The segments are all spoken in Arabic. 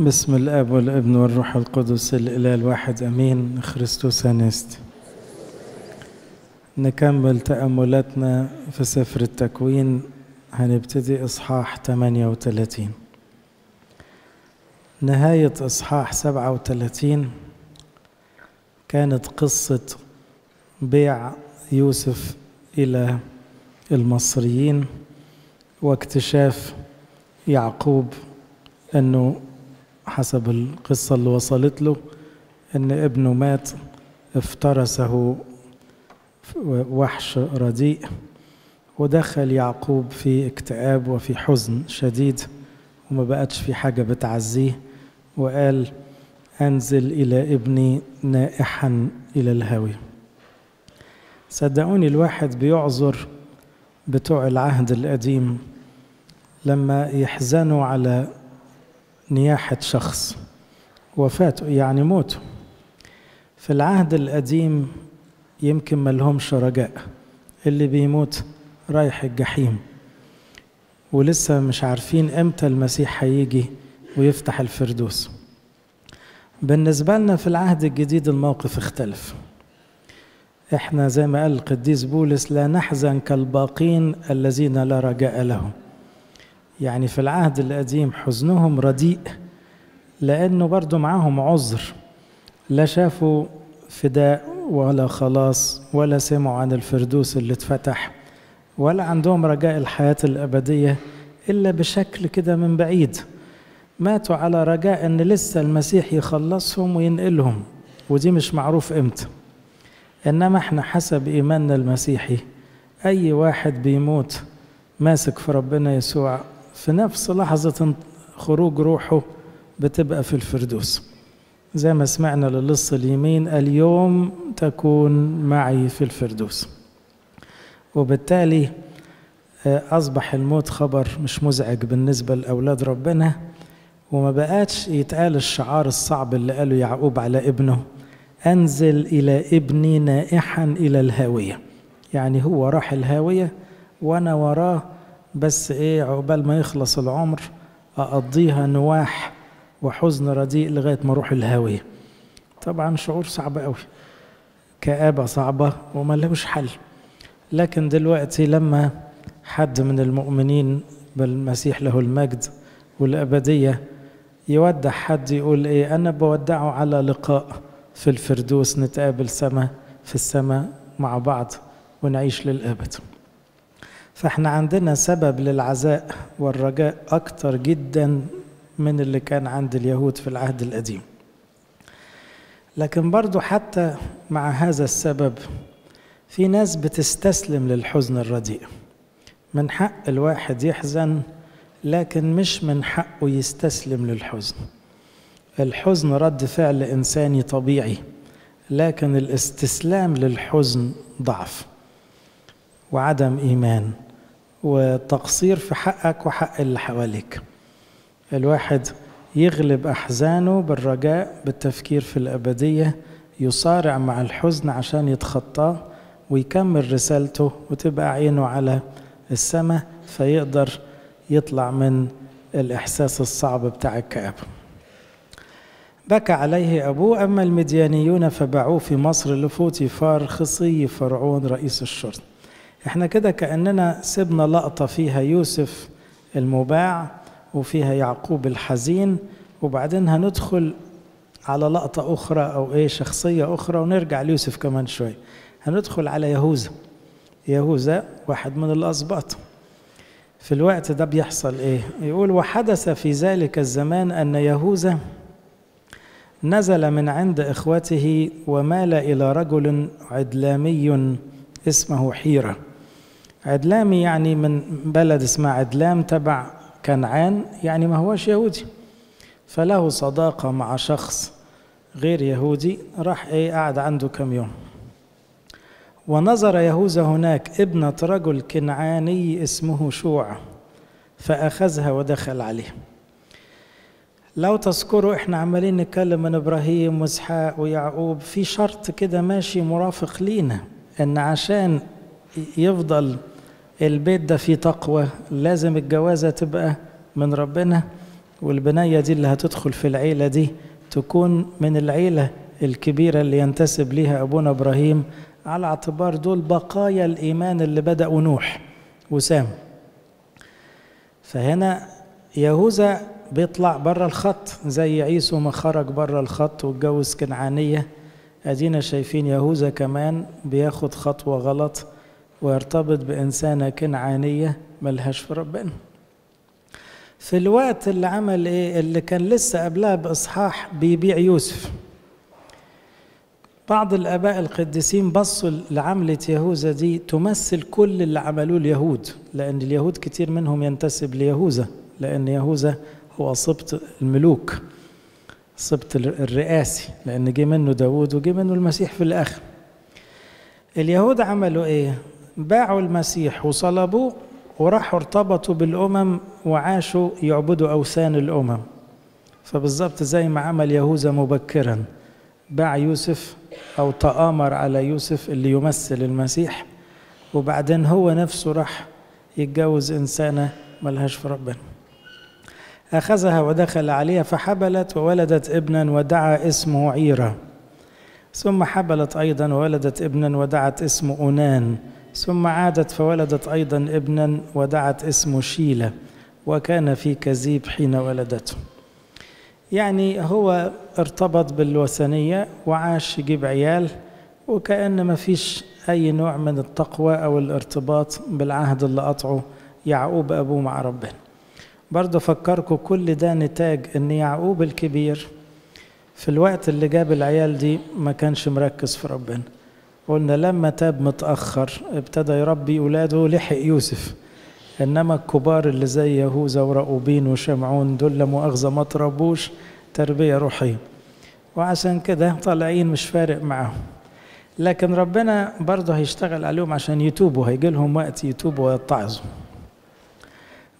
بسم الأب والابن والروح القدس الإله الواحد آمين. خريستوس انست نكمل تأملاتنا في سفر التكوين. هنبتدي إصحاح 38 نهاية إصحاح 37 كانت قصة بيع يوسف إلى المصريين واكتشاف يعقوب أنه حسب القصة اللي وصلت له إن ابنه مات افترسه وحش رديء ودخل يعقوب في اكتئاب وفي حزن شديد وما بقتش في حاجة بتعزيه وقال أنزل إلى ابني نائحا إلى الهاوية صدقوني الواحد بيعذر بتوع العهد القديم لما يحزنوا على نياحة شخص. وفاته يعني موته في العهد القديم يمكن ما لهمش رجاء. اللي بيموت رايح الجحيم. ولسه مش عارفين إمتى المسيح هيجي ويفتح الفردوس. بالنسبة لنا في العهد الجديد الموقف اختلف. إحنا زي ما قال القديس بولس لا نحزن كالباقين الذين لا رجاء لهم. يعني في العهد القديم حزنهم رديء لأنه برضو معاهم عذر لا شافوا فداء ولا خلاص ولا سمعوا عن الفردوس اللي اتفتح ولا عندهم رجاء الحياة الأبدية إلا بشكل كده من بعيد. ماتوا على رجاء أن لسه المسيح يخلصهم وينقلهم ودي مش معروف إمتى. إنما إحنا حسب إيماننا المسيحي أي واحد بيموت ماسك في ربنا يسوع في نفس لحظة خروج روحه بتبقى في الفردوس. زي ما سمعنا للص اليمين اليوم تكون معي في الفردوس. وبالتالي أصبح الموت خبر مش مزعج بالنسبة لأولاد ربنا وما بقاتش يتقال الشعار الصعب اللي قاله يعقوب على ابنه أنزل إلى ابني نائحا إلى الهاوية. يعني هو راح الهاوية وأنا وراه بس إيه عقبال ما يخلص العمر أقضيها نواح وحزن رديء لغاية ما أروح الهاوية. طبعا شعور صعب قوي كآبة صعبة وما لهوش حل. لكن دلوقتي لما حد من المؤمنين بالمسيح له المجد والأبدية يودع حد يقول إيه أنا بودعه على لقاء في الفردوس نتقابل سما في السماء مع بعض ونعيش للأبد. فاحنا عندنا سبب للعزاء والرجاء أكتر جدا من اللي كان عند اليهود في العهد القديم. لكن برضو حتى مع هذا السبب في ناس بتستسلم للحزن الرديء. من حق الواحد يحزن لكن مش من حقه يستسلم للحزن. الحزن رد فعل إنساني طبيعي لكن الاستسلام للحزن ضعف. وعدم إيمان. وتقصير في حقك وحق اللي حواليك. الواحد يغلب أحزانه بالرجاء بالتفكير في الأبدية يصارع مع الحزن عشان يتخطاه ويكمل رسالته وتبقى عينه على السماء فيقدر يطلع من الإحساس الصعب بتاع الكآبة بكى عليه أبوه أما المديانيون فباعوه في مصر لفوتيفار خصي فرعون رئيس الشرطة. إحنا كده كأننا سيبنا لقطة فيها يوسف المباع وفيها يعقوب الحزين وبعدين هندخل على لقطة أخرى أو إيه شخصية أخرى ونرجع ليوسف كمان شوي. هندخل على يهوذا. يهوذا واحد من الأسباط. في الوقت ده بيحصل إيه؟ يقول وحدث في ذلك الزمان أن يهوذا نزل من عند إخوته ومال إلى رجل عدلامي اسمه حيرة. عدلامي يعني من بلد اسمها عدلام تبع كنعان يعني ما هوش يهودي. فله صداقة مع شخص غير يهودي راح إيه قعد عنده كم يوم. ونظر يهوذا هناك ابنة رجل كنعاني اسمه شوع فأخذها ودخل عليه. لو تذكروا إحنا عمالين نتكلم من إبراهيم وإسحاق ويعقوب في شرط كده ماشي مرافق لينا إن عشان يفضل البيت ده فيه تقوى لازم الجوازة تبقى من ربنا والبنية دي اللي هتدخل في العيلة دي تكون من العيلة الكبيرة اللي ينتسب ليها أبونا إبراهيم. على اعتبار دول بقايا الإيمان اللي بدأوا نوح وسام. فهنا يهوذا بيطلع بره الخط زي عيسو ما خرج بره الخط واتجوز كنعانية. أدينا شايفين يهوذا كمان بياخد خطوة غلط. ويرتبط بإنسانة كنعانية ملهاش في ربنا. في الوقت اللي عمل إيه اللي كان لسه قبلها بإصحاح بيبيع يوسف. بعض الآباء القديسين بصوا لعملة يهوذا دي تمثل كل اللي عملوه اليهود لأن اليهود كتير منهم ينتسب ليهوذا لأن يهوذا هو سبط الملوك سبط الرئاسي لأن جه منه داوود وجه منه المسيح في الآخر. اليهود عملوا إيه؟ باعوا المسيح وصلبوه وراحوا ارتبطوا بالأمم وعاشوا يعبدوا أوثان الأمم. فبالضبط زي ما عمل يهوذا مبكرا باع يوسف أو تآمر على يوسف اللي يمثل المسيح وبعدين هو نفسه راح يتجوز إنسانة ملهاش في ربنا. أخذها ودخل عليها فحبلت وولدت ابنا ودعا اسمه عيرة ثم حبلت أيضا وولدت ابنا ودعت اسمه أونان. ثم عادت فولدت أيضا ابنا ودعت اسمه شيلة وكان في كذيب حين ولدته. يعني هو ارتبط بالوثنية وعاش يجيب عيال وكأن ما فيش أي نوع من التقوى أو الارتباط بالعهد اللي قطعه يعقوب أبوه مع ربنا برضه فكركم كل ده نتاج أن يعقوب الكبير في الوقت اللي جاب العيال دي ما كانش مركز في ربنا. قلنا لما تاب متأخر ابتدى يربي أولاده لحق يوسف. إنما الكبار اللي زي يهوذا ورأوبين وشمعون دول لا مؤاخذة ما تربوش تربية روحية. وعشان كده طالعين مش فارق معاهم. لكن ربنا برضه هيشتغل عليهم عشان يتوبوا هيجي لهم وقت يتوبوا ويتعظوا.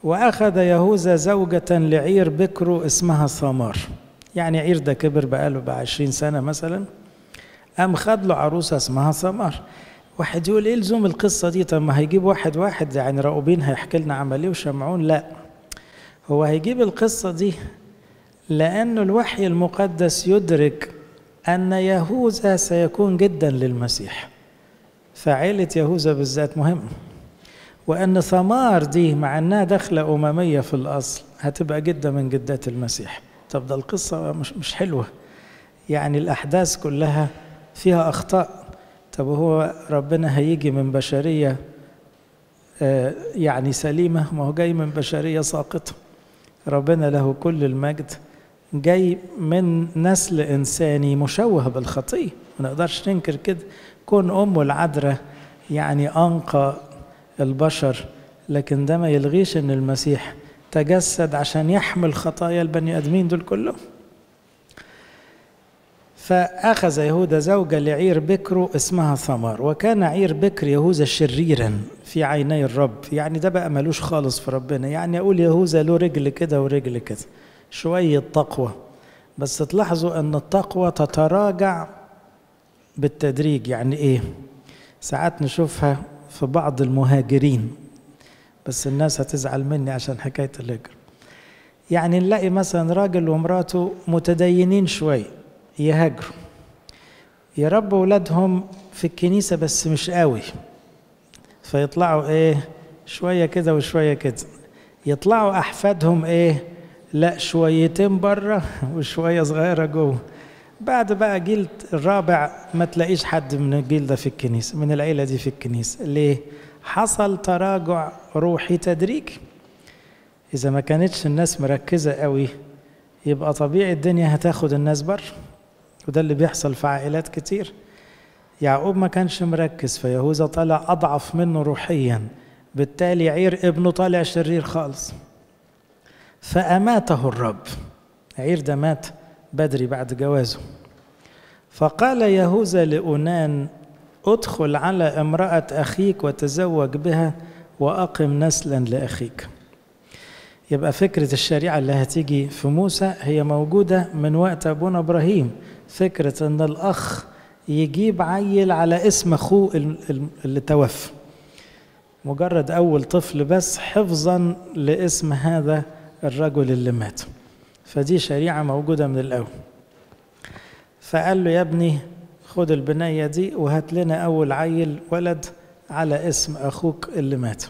وأخذ يهوذا زوجة لعير بكره اسمها ثمار يعني عير ده كبر بقاله بقى عشرين سنة مثلا. قام خد له عروسة اسمها ثمار واحد يقول إيه لزوم القصة دي؟ طب ما هيجيب واحد واحد يعني راؤوبين هيحكي لنا عمل إيه وشمعون؟ لا. هو هيجيب القصة دي لأنه الوحي المقدس يدرك أن يهوذا سيكون جدا للمسيح. فعيلة يهوذا بالذات مهم. وأن ثمار دي مع أنها داخله أممية في الأصل هتبقى جدة من جدات المسيح. طب ده القصة مش مش حلوة. يعني الأحداث كلها فيها أخطاء. طب هو ربنا هيجي من بشرية يعني سليمة؟ ما هو جاي من بشرية ساقطة. ربنا له كل المجد. جاي من نسل إنساني مشوه بالخطية ما نقدرش ننكر كده. كون أمه العذراء يعني أنقى البشر لكن ده ما يلغيش إن المسيح تجسد عشان يحمل خطايا البني آدمين دول كلهم. فأخذ يهوذا زوجة لعير بكره اسمها ثمار وكان عير بكر يهوذا شريرا في عيني الرب. يعني ده بقى ملوش خالص في ربنا. يعني أقول يهوذا له رجل كده ورجل كده شوية تقوى. بس تلاحظوا أن التقوى تتراجع بالتدريج. يعني إيه؟ ساعات نشوفها في بعض المهاجرين. بس الناس هتزعل مني عشان حكاية الهجرة. يعني نلاقي مثلا راجل ومراته متدينين شوية. يهاجروا يربوا ولادهم في الكنيسة بس مش قوي. فيطلعوا إيه شوية كده وشوية كده. يطلعوا أحفادهم إيه لا شويتين بره وشوية صغيرة جوه. بعد بقى جيل الرابع ما تلاقيش حد من الجيل ده في الكنيسة من العيلة دي في الكنيسة. ليه؟ حصل تراجع روحي تدريجي إذا ما كانتش الناس مركزة قوي يبقى طبيعي الدنيا هتاخد الناس بره وده اللي بيحصل في عائلات كتير. يعقوب ما كانش مركز فيهوذا طلع أضعف منه روحيا بالتالي عير ابنه طالع شرير خالص. فأماته الرب. عير ده مات بدري بعد جوازه. فقال يهوذا لأونان ادخل على امرأة أخيك وتزوج بها وأقم نسلا لأخيك. يبقى فكرة الشريعة اللي هتيجي في موسى هي موجودة من وقت أبونا إبراهيم. فكرة أن الأخ يجيب عيل على اسم أخوه اللي توفى. مجرد أول طفل بس حفظا لاسم هذا الرجل اللي مات. فدي شريعة موجودة من الأول. فقال له يا ابني خد البنية دي وهات لنا أول عيل ولد على اسم أخوك اللي مات.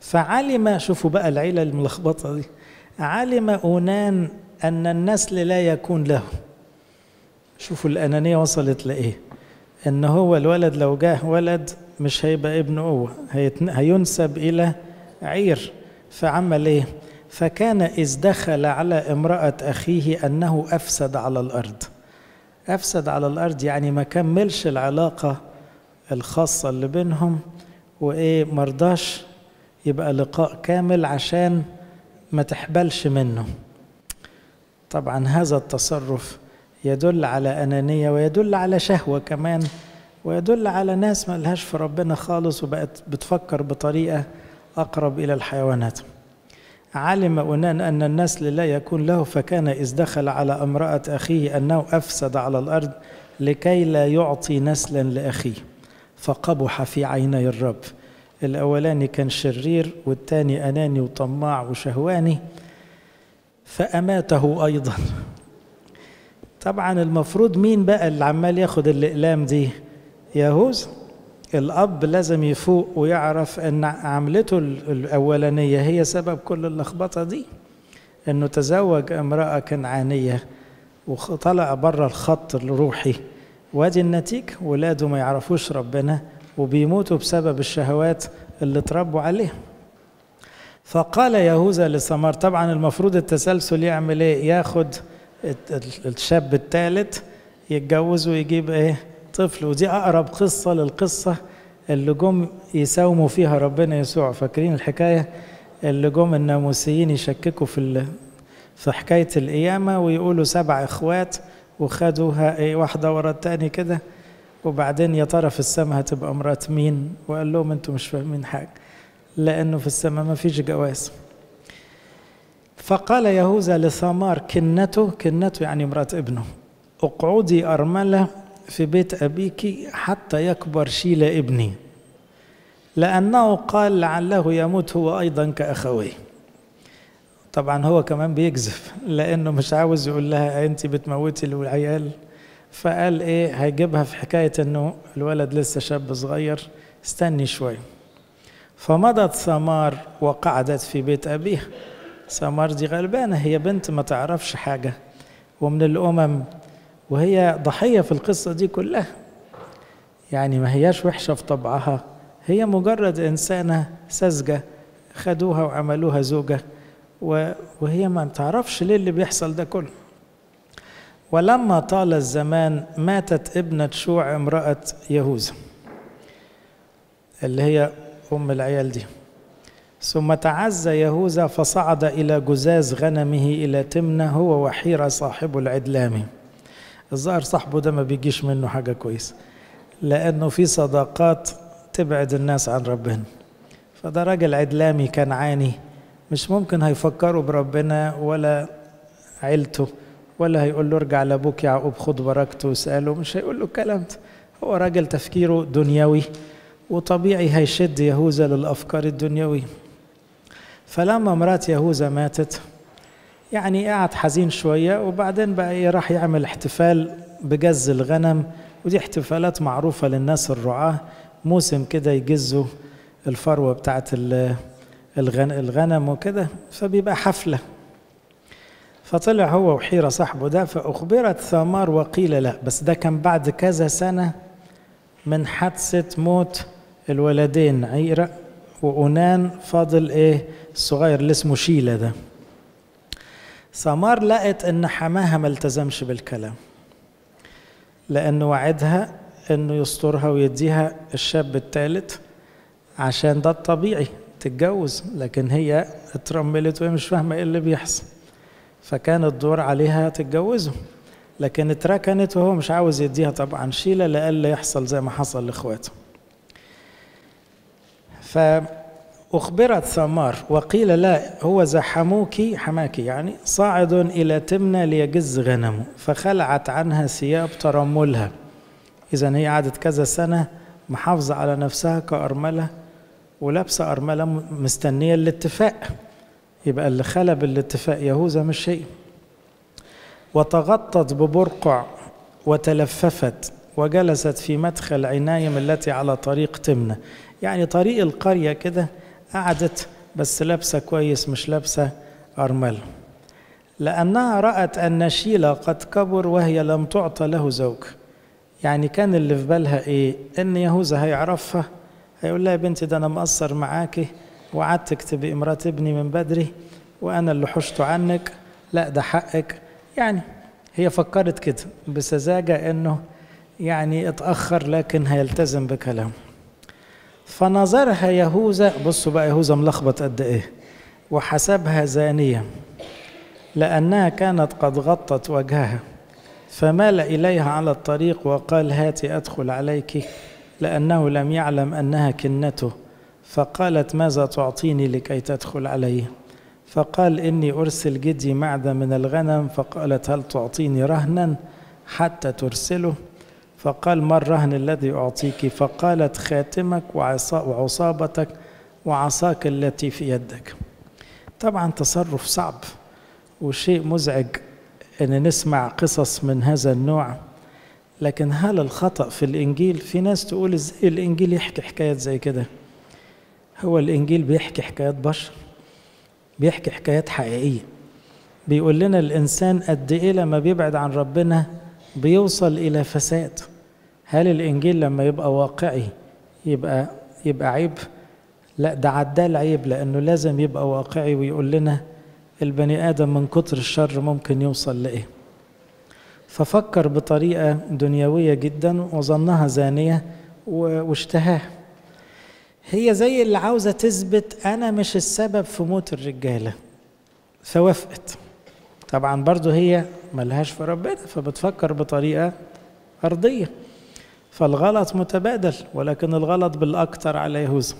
فعلم شوفوا بقى العيلة الملخبطة دي علم أونان أن النسل لا يكون له. شوفوا الأنانية وصلت لإيه؟ إن هو الولد لو جاه ولد مش هيبقى ابنه هو هينسب إلى عير. فعمل إيه؟ فكان إذ دخل على امرأة أخيه أنه أفسد على الأرض. أفسد على الأرض يعني ما كملش العلاقة الخاصة اللي بينهم وإيه مرضاش يبقى لقاء كامل عشان ما تحبلش منه. طبعا هذا التصرف يدل على أنانية ويدل على شهوة كمان ويدل على ناس ما لهاش في ربنا خالص وبقت بتفكر بطريقة أقرب إلى الحيوانات. علم أنان أن النسل لا يكون له فكان إذ دخل على امرأة أخيه أنه أفسد على الأرض لكي لا يعطي نسلا لأخيه فقبح في عيني الرب. الأولاني كان شرير والتاني أناني وطماع وشهواني فأماته أيضا. طبعا المفروض مين بقى اللي عمال ياخد الأقلام دي؟ يهوذا الأب لازم يفوق ويعرف أن عملته الأولانية هي سبب كل اللخبطة دي. أنه تزوج امرأة كنعانية وطلع بره الخط الروحي. وادي النتيجة ولاده ما يعرفوش ربنا وبيموتوا بسبب الشهوات اللي تربوا عليها فقال يهوذا لثمار طبعا المفروض التسلسل يعمل إيه؟ ياخد الشاب الثالث يتجوز ويجيب إيه طفل. ودي أقرب قصة للقصة اللي جم يساوموا فيها ربنا يسوع. فاكرين الحكاية اللي جم الناموسيين يشككوا في في حكاية القيامة ويقولوا سبع إخوات وخدوها إيه واحدة ورا التاني كده؟ وبعدين يا ترى في السماء هتبقى مرات مين؟ وقال لهم أنتوا مش فاهمين حاجة لأنه في السماء ما فيش جواز. فقال يهوذا لثمار كنته كنته يعني مرات ابنه اقعدي أرملة في بيت أبيك حتى يكبر شيل ابني لأنه قال لعله يموت هو أيضا كأخويه. طبعا هو كمان بيكذب لأنه مش عاوز يقول لها أنت بتموتي العيال؟ فقال إيه هيجيبها في حكاية إنه الولد لسه شاب صغير استني شوي. فمضت ثمار وقعدت في بيت ابيها ثمار دي غلبانة هي بنت ما تعرفش حاجة ومن الأمم وهي ضحية في القصة دي كلها. يعني ما هياش وحشة في طبعها. هي مجرد إنسانة ساذجة خدوها وعملوها زوجة وهي ما تعرفش ليه اللي بيحصل ده كله. ولما طال الزمان ماتت ابنة شوع امرأة يهوذا اللي هي أم العيال دي. ثم تعزى يهوذا فصعد إلى جزاز غنمه إلى تمنة هو وحيرة صاحب العدلام. الظاهر صاحبه ده ما بيجيش منه حاجة كويس لأنه في صداقات تبعد الناس عن ربنا. فده راجل عدلامي كنعاني مش ممكن هيفكروا بربنا ولا عيلته ولا هيقول له ارجع لأبوك يعقوب خد بركته واسأله مش هيقول له الكلام ده. هو راجل تفكيره دنيوي وطبيعي هيشد يهوذا للأفكار الدنيوية. فلما مرات يهوذا ماتت يعني قعد حزين شوية وبعدين بقى إيه راح يعمل احتفال بجز الغنم ودي احتفالات معروفة للناس الرعاة. موسم كده يجزوا الفروة بتاعت الغنم وكده فبيبقى حفلة. فطلع هو وحيرة صاحبه ده فأخبرت ثمار وقيل لا بس ده كان بعد كذا سنة من حادثة موت الولدين عيرة. وأنان فاضل إيه؟ الصغير اللي اسمه شيلة ده. ثمار لقت إن حماها ما التزمش بالكلام لأنه وعدها إنه يسترها ويديها الشاب الثالث عشان ده الطبيعي تتجوز لكن هي اترملت وهي مش فاهمة إيه اللي بيحصل. فكان الدور عليها تتجوزه لكن اتركنت وهو مش عاوز يديها طبعا شيلة لألا يحصل زي ما حصل لإخواته. فأخبرت ثمار وقيل لا هو زحموك حماك يعني صاعد إلى تمنى ليجز غنمه فخلعت عنها ثياب ترملها. إذا هي قعدت كذا سنة محافظة على نفسها كأرملة ولابسة أرملة مستنية الاتفاق. يبقى اللي خلب الاتفاق يهوذا مش شيء. وتغطت ببرقع وتلففت وجلست في مدخل عنايم التي على طريق تمنة يعني طريق القرية كده قعدت بس لابسة كويس مش لابسة أرملة لأنها رأت أن شيلة قد كبر وهي لم تعطى له زوج يعني كان اللي في بالها إيه؟ إن يهوذا هيعرفها. هيقول لها يا بنتي ده أنا مقصر معاكي وقعدتك تبقي مرات ابني من بدري وأنا اللي حشته عنك. لا ده حقك. يعني هي فكرت كده بسذاجة إنه يعني اتأخر لكن هيلتزم بكلامه. فنظرها يهوذا بصوا بقى يهوذا ملخبط قد إيه وحسبها زانية لأنها كانت قد غطت وجهها فمال إليها على الطريق وقال هاتي أدخل عليك لأنه لم يعلم أنها كنته فقالت ماذا تعطيني لكي تدخل علي؟ فقال إني أرسل جدي معدة من الغنم فقالت هل تعطيني رهنا حتى ترسله؟ فقال ما الرهن الذي أعطيك؟ فقالت خاتمك وعصابتك وعصاك التي في يدك. طبعا تصرف صعب وشيء مزعج أن نسمع قصص من هذا النوع. لكن هل الخطأ في الإنجيل؟ في ناس تقول إزاي الإنجيل يحكي حكايات زي كده؟ هو الإنجيل بيحكي حكايات بشر بيحكي حكايات حقيقية. بيقول لنا الإنسان قد إيه لما بيبعد عن ربنا بيوصل إلى فساد. هل الإنجيل لما يبقى واقعي يبقى يبقى عيب؟ لا ده عدال عيب لأنه لازم يبقى واقعي ويقول لنا البني آدم من كتر الشر ممكن يوصل لإيه. ففكر بطريقة دنيوية جدا وظنها زانية واشتهاها هي زي اللي عاوزة تثبت أنا مش السبب في موت الرجالة. فوافقت. طبعا برضو هي ملهاش في ربنا فبتفكر بطريقة أرضية. فالغلط متبادل ولكن الغلط بالأكثر على يهوذا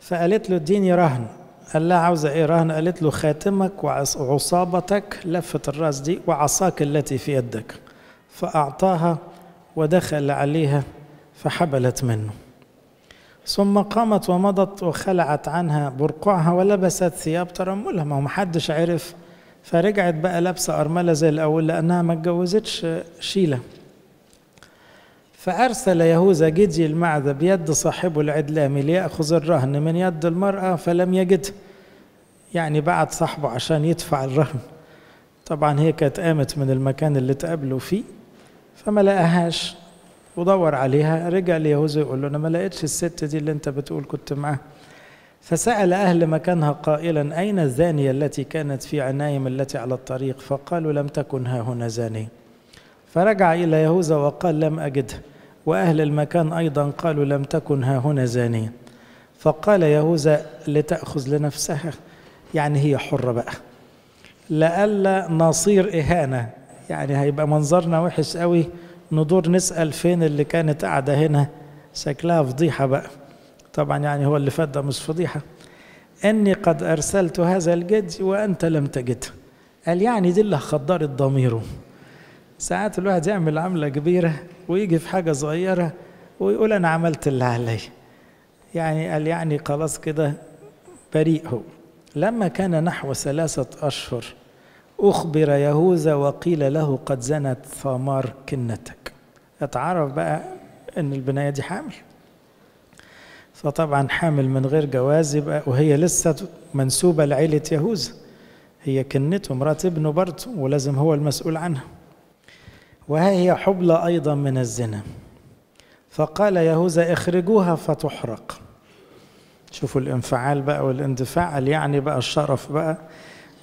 فقالت له اديني رهن قال لها عاوزة إيه رهن؟ قالت له خاتمك وعصابتك لفة الرأس دي وعصاك التي في يدك. فأعطاها ودخل عليها فحبلت منه. ثم قامت ومضت وخلعت عنها برقعها ولبست ثياب ترملها. ما هو محدش عرف. فرجعت بقى لابسة أرملة زي الأول لأنها ما اتجوزتش شيلة. فأرسل يهوذا جدي المعدة بيد صاحبه العدلامي ليأخذ الرهن من يد المرأة فلم يجد يعني بعت صاحبه عشان يدفع الرهن. طبعا هي كانت قامت من المكان اللي تقابلوا فيه فما لقاهاش. ودور عليها رجع ليهوذا يقول له أنا ما لقيتش الست دي اللي أنت بتقول كنت معاها. فسأل أهل مكانها قائلا أين الزانية التي كانت في عنايم التي على الطريق؟ فقالوا لم تكن ها هنا زانية. فرجع إلى يهوذا وقال لم أجدها وأهل المكان أيضا قالوا لم تكن ها هنا زانية. فقال يهوذا لتأخذ لنفسها. يعني هي حرة بقى. لألا نصير إهانة. يعني هيبقى منظرنا وحش قوي. ندور نسأل فين اللي كانت قاعدة هنا. شكلها فضيحة بقى. طبعا يعني هو اللي فات ده مش فضيحة. إني قد أرسلت هذا الجد وأنت لم تجده. قال يعني دي اللي خدرت ضميره. ساعات الواحد يعمل عملة كبيرة. ويجي في حاجة صغيرة ويقول أنا عملت اللي علي يعني قال يعني خلاص كده بريء هو. لما كان نحو ثلاثة أشهر أخبر يهوذا وقيل له قد زنت ثمار كنتك. اتعرف بقى أن البناية دي حامل. فطبعا حامل من غير جواز يبقى وهي لسه منسوبة لعيلة يهوذا. هي كنته مرات ابنه برضه ولازم هو المسؤول عنها. وها هي حبلى أيضا من الزنا. فقال يهوذا اخرجوها فتحرق. شوفوا الانفعال بقى والاندفاع يعني بقى الشرف بقى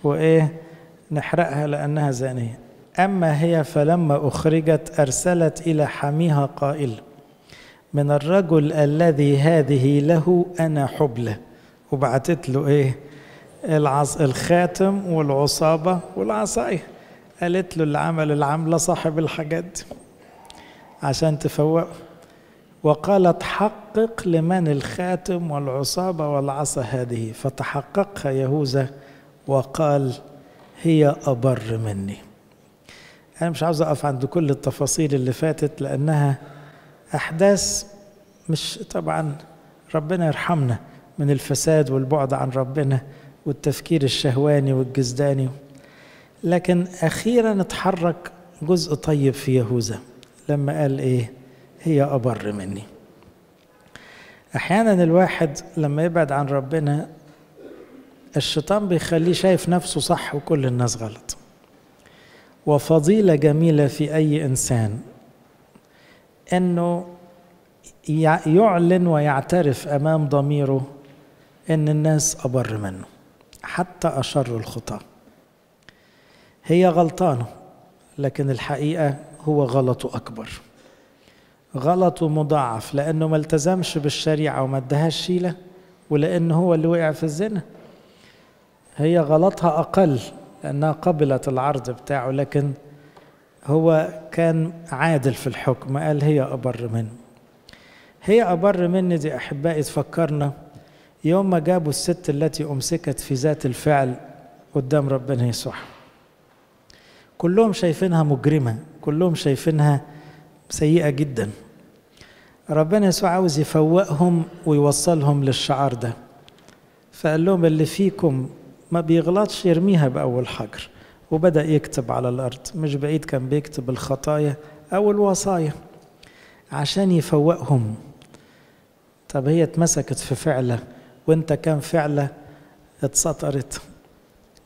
وإيه نحرقها لأنها زانية. أما هي فلما أخرجت أرسلت إلى حميها قائل من الرجل الذي هذه له أنا حبلة وبعتت له إيه العص الخاتم والعصابة والعصاية. قالت له اللي عمل العملة صاحب الحاجات دي عشان تفوقه وقالت حقق لمن الخاتم والعصابة والعصا هذه فتحققها يهوذا وقال هي أبر مني. أنا مش عاوز أقف عند كل التفاصيل اللي فاتت لأنها أحداث مش طبعا ربنا يرحمنا من الفساد والبعد عن ربنا والتفكير الشهواني والجزداني. لكن أخيرا اتحرك جزء طيب في يهوذا. لما قال إيه؟ هي أبر مني. أحيانا الواحد لما يبعد عن ربنا الشيطان بيخليه شايف نفسه صح وكل الناس غلط. وفضيلة جميلة في أي إنسان أنه يعلن ويعترف أمام ضميره أن الناس أبر منه حتى أشر الخطأ. هي غلطانة لكن الحقيقة هو غلطه أكبر. غلطه مضاعف لأنه ما التزمش بالشريعة وما ادهاش شيلة ولأنه هو اللي وقع في الزنا. هي غلطها أقل لأنها قبلت العرض بتاعه لكن هو كان عادل في الحكم قال هي أبر منه. هي أبر مني دي أحبائي تفكرنا. يوم ما جابوا الست التي أمسكت في ذات الفعل قدام ربنا يسوع كلهم شايفينها مجرمة كلهم شايفينها سيئة جدا. ربنا يسوع عاوز يفوقهم ويوصلهم للشعار ده. فقال لهم اللي فيكم ما بيغلطش يرميها بأول حجر وبدأ يكتب على الأرض. مش بعيد كان بيكتب الخطايا أو الوصايا عشان يفوقهم. طب هي اتمسكت في فعلة وانت كام فعلة اتسطرت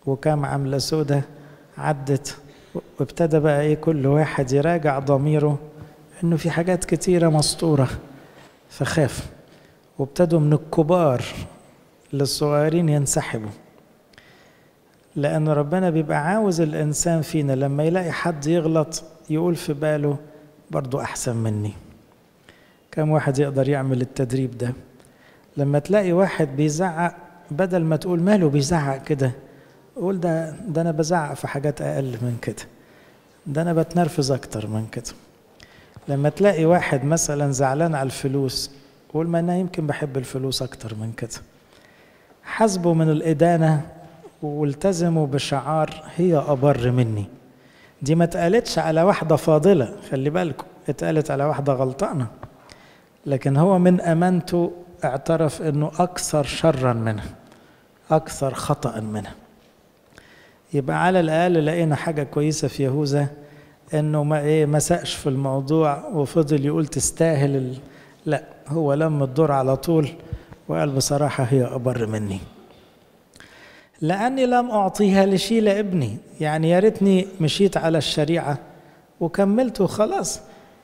وكام عملة سودة عدت وابتدى بقى إيه كل واحد يراجع ضميره إنه في حاجات كتيرة مسطورة فخاف. وابتدوا من الكبار للصغيرين ينسحبوا. لأن ربنا بيبقى عاوز الإنسان فينا لما يلاقي حد يغلط يقول في باله برضو أحسن مني. كم واحد يقدر يعمل التدريب ده؟ لما تلاقي واحد بيزعق بدل ما تقول ماله بيزعق كده قول ده ده أنا بزعق في حاجات أقل من كده. ده أنا بتنرفز أكتر من كده. لما تلاقي واحد مثلا زعلان على الفلوس قول ما أنا يمكن بحب الفلوس أكتر من كده. حاسبه من الإدانة والتزموا بشعار هي أبر مني. دي ما اتقالتش على واحدة فاضلة خلي بالكم اتقالت على واحدة غلطانة. لكن هو من أمانته اعترف أنه أكثر شرا منها أكثر خطأ منها. يبقى على الأقل لقينا حاجة كويسة في يهوذا أنه ما إيه ما سقش في الموضوع وفضل يقول تستاهل ال... لا هو لم الدور على طول وقال بصراحة هي أبر مني. لأني لم أعطيها لشيلة ابني يعني يا ريتني مشيت على الشريعة وكملت وخلاص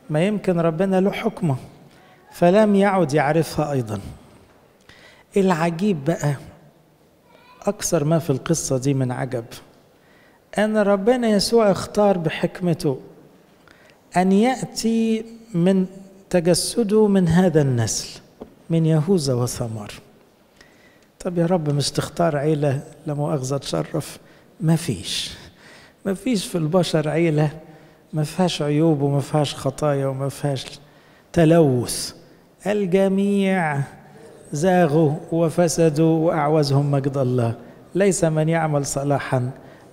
ما يمكن ربنا له حكمه فلم يعد يعرفها أيضا. العجيب بقى أكثر ما في القصة دي من عجب. أن ربنا يسوع اختار بحكمته أن يأتي من تجسده من هذا النسل من يهوذا وثمار طب يا رب مش تختار عيلة لا مؤاخذة تشرف. ما فيش. ما فيش في البشر عيلة ما فيهاش عيوب وما فيهاش خطايا وما فيهاش تلوث. الجميع زاغوا وفسدوا وأعوزهم مجد الله. ليس من يعمل صلاحا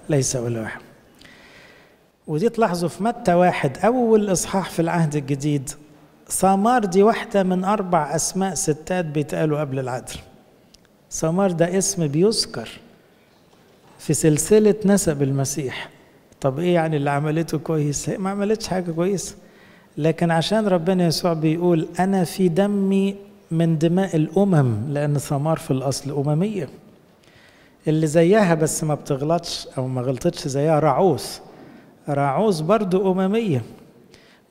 ليس واحد ودي تلاحظوا في متى واحد أول إصحاح في العهد الجديد سامار دي واحدة من أربع أسماء ستات بيتقالوا قبل العدل. سمار ده اسم بيذكر في سلسلة نسب المسيح. طب إيه يعني اللي عملته كويس؟ ما عملتش حاجة كويسة. لكن عشان ربنا يسوع بيقول أنا في دمي من دماء الأمم لأن ثمار في الأصل أممية. اللي زيها بس ما بتغلطش أو ما غلطتش زيها رعوس. رعوس برضو أممية.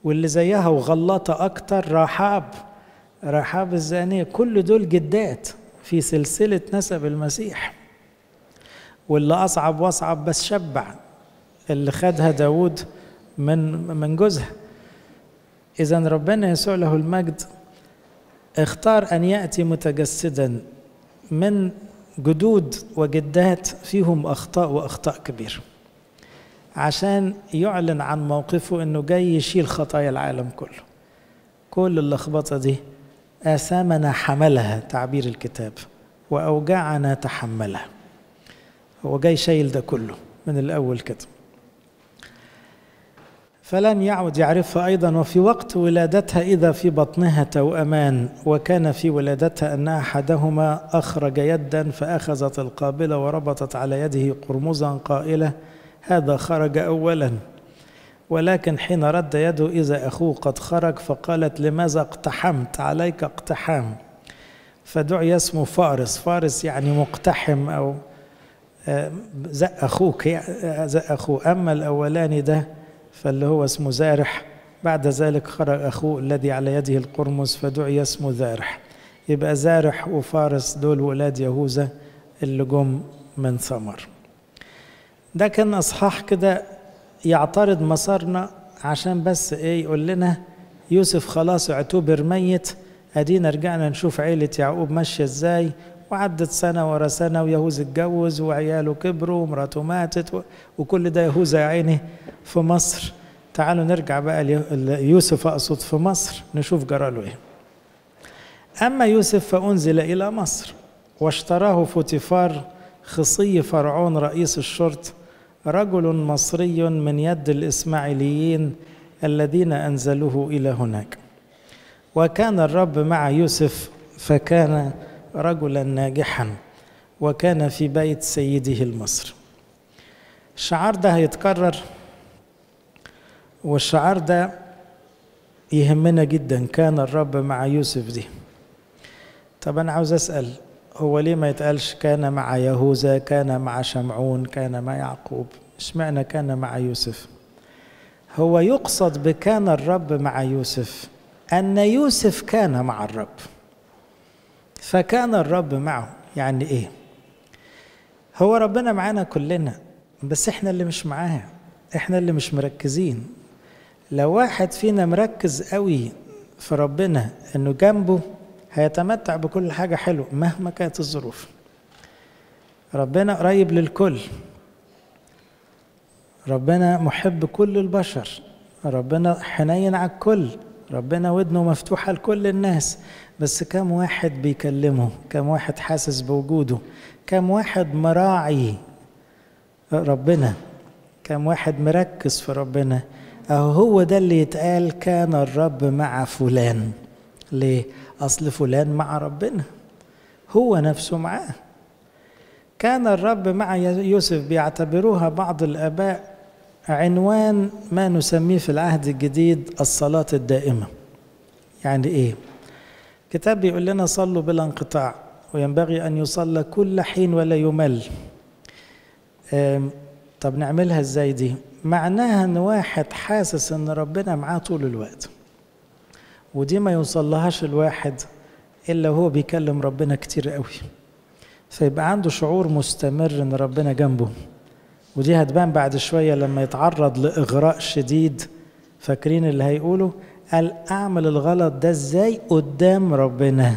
واللي زيها وغلطة أكتر رحاب. رحاب الزانية. كل دول جدات في سلسلة نسب المسيح. واللي أصعب وأصعب بس شبع. اللي خدها داود من من جوزها. إذا ربنا يسوع له المجد. اختار أن يأتي متجسدا من جدود وجدات فيهم أخطاء وأخطاء كبيرة عشان يعلن عن موقفه أنه جاي يشيل خطايا العالم كله. كل اللخبطة دي آثامنا حملها تعبير الكتاب وأوجاعنا تحملها. هو جاي شايل ده كله من الأول كده. فلم يعد يعرفها أيضا وفي وقت ولادتها إذا في بطنها توأمان وكان في ولادتها أن أحدهما أخرج يدا فأخذت القابلة وربطت على يده قرمزا قائلة هذا خرج أولا. ولكن حين رد يده إذا أخوه قد خرج فقالت لماذا اقتحمت؟ عليك اقتحام. فدعي اسمه فارس. فارس يعني مقتحم أو زق أخوك زق أخوه أما الأولاني ده فاللي هو اسمه زارح. بعد ذلك خرج أخوه الذي على يده القرمز فدعي اسمه زارح. يبقى زارح وفارس دول ولاد يهوذا اللي جم من ثمر. ده كان إصحاح كده يعترض مسارنا عشان بس إيه يقول لنا يوسف خلاص اعتبر ميت أدينا رجعنا نشوف عيلة يعقوب ماشية إزاي وعدت سنة ورا سنة ويهوذا اتجوز وعياله كبروا ومراته ماتت وكل ده يهوذا يا عيني في مصر. تعالوا نرجع بقى ليوسف أقصد في مصر نشوف جراله إيه. أما يوسف فأنزل إلى مصر واشتراه فوتيفار خصي فرعون رئيس الشرط رجل مصري من يد الإسماعيليين الذين أنزلوه إلى هناك. وكان الرب مع يوسف فكان رجلا ناجحا وكان في بيت سيده المصري. الشعار ده هيتكرر والشعار ده يهمنا جدا كان الرب مع يوسف دي. طب أنا عاوز أسأل هو ليه ما يتقالش كان مع يهوذا كان مع شمعون كان مع يعقوب؟ اشمعنى كان مع يوسف؟ هو يقصد بكان الرب مع يوسف أن يوسف كان مع الرب. فكان الرب معه. يعني إيه؟ هو ربنا معانا كلنا بس إحنا اللي مش معاه. إحنا اللي مش مركزين. لو واحد فينا مركز قوي في ربنا إنه جنبه هيتمتع بكل حاجة حلوة مهما كانت الظروف. ربنا قريب للكل. ربنا محب كل البشر. ربنا حنين على الكل. ربنا ودنه مفتوحة لكل الناس بس كم واحد بيكلمه؟ كم واحد حاسس بوجوده؟ كم واحد مراعي ربنا؟ كم واحد مركز في ربنا؟ أهو هو ده اللي يتقال كان الرب مع فلان. ليه؟ أصل فلان مع ربنا. هو نفسه معاه. كان الرب مع يوسف بيعتبروها بعض الآباء عنوان ما نسميه في العهد الجديد الصلاة الدائمة. يعني إيه؟ كتاب بيقول لنا صلوا بلا انقطاع وينبغي أن يصلى كل حين ولا يمل. طب نعملها إزاي دي؟ معناها إن واحد حاسس إن ربنا معاه طول الوقت ودي ما يوصلهاش الواحد إلا هو بيكلم ربنا كتير قوي. فيبقى عنده شعور مستمر إن ربنا جنبه. ودي هتبان بعد شوية لما يتعرض لإغراء شديد. فاكرين اللي هيقوله؟ قال أعمل الغلط ده إزاي قدام ربنا؟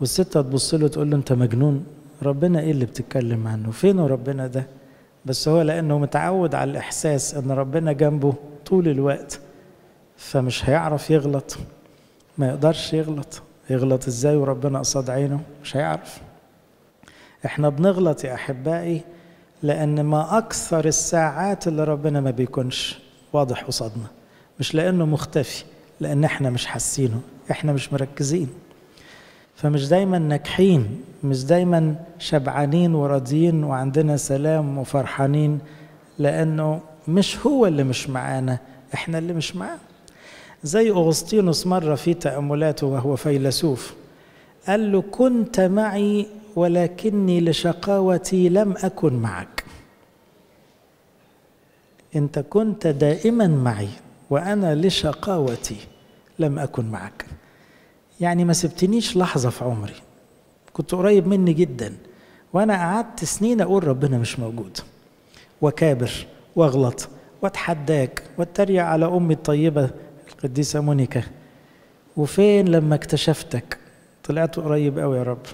والست هتبص له تقول له أنت مجنون. ربنا إيه اللي بتتكلم عنه؟ فينه ربنا ده؟ بس هو لأنه متعود على الإحساس إن ربنا جنبه طول الوقت فمش هيعرف يغلط. ما يقدرش يغلط. يغلط إزاي وربنا قصاد عينه؟ مش هيعرف. إحنا بنغلط يا أحبائي لأن ما أكثر الساعات اللي ربنا ما بيكونش واضح قصادنا. مش لأنه مختفي لأن إحنا مش حاسينه إحنا مش مركزين. فمش دايما ناجحين مش دايما شبعانين وراضيين وعندنا سلام وفرحانين لأنه مش هو اللي مش معانا إحنا اللي مش معاه. زي أغسطينوس مرة في تأملاته وهو فيلسوف قال له كنت معي ولكني لشقاوتي لم أكن معك. انت كنت دائما معي وأنا لشقاوتي لم أكن معك. يعني ما سبتنيش لحظة في عمري. كنت قريب مني جدا وأنا قعدت سنين أقول ربنا مش موجود. وكابر وأغلط وأتحداك وأتريق على أمي الطيبة القديسة مونيكا. وفين لما اكتشفتك؟ طلعت قريب قوي يا رب.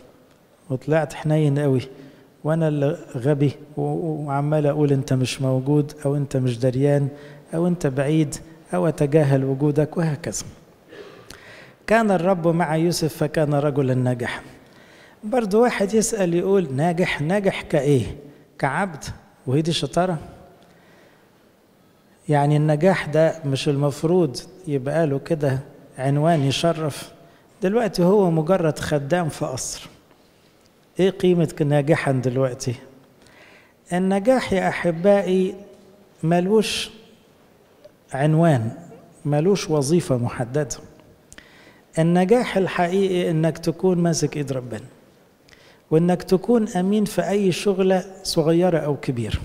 وطلعت حنين قوي وأنا اللي غبي وعمال أقول انت مش موجود أو انت مش دريان أو انت بعيد أو اتجاهل وجودك وهكذا. كان الرب مع يوسف فكان رجلا ناجحا برضو واحد يسأل يقول ناجح ناجح كإيه؟ كعبد؟ وهي دي شطارة. يعني النجاح ده مش المفروض يبقى له كده عنوان يشرف. دلوقتي هو مجرد خدام في قصر. إيه قيمة ناجحا دلوقتي؟ النجاح يا أحبائي ملوش عنوان ملوش وظيفة محددة. النجاح الحقيقي إنك تكون ماسك إيد ربنا وإنك تكون أمين في أي شغلة صغيرة أو كبيرة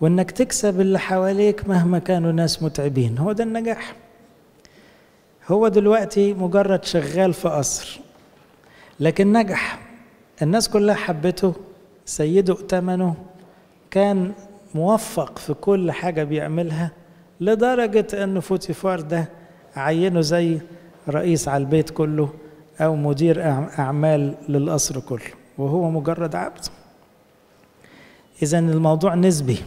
وإنك تكسب اللي حواليك مهما كانوا ناس متعبين. هو ده النجاح. هو دلوقتي مجرد شغال في قصر لكن نجح. الناس كلها حبته سيده ائتمنه كان موفق في كل حاجة بيعملها لدرجة أن فوتيفار ده عينه زي رئيس على البيت كله أو مدير أعمال للقصر كله وهو مجرد عبد. إذا الموضوع نسبي.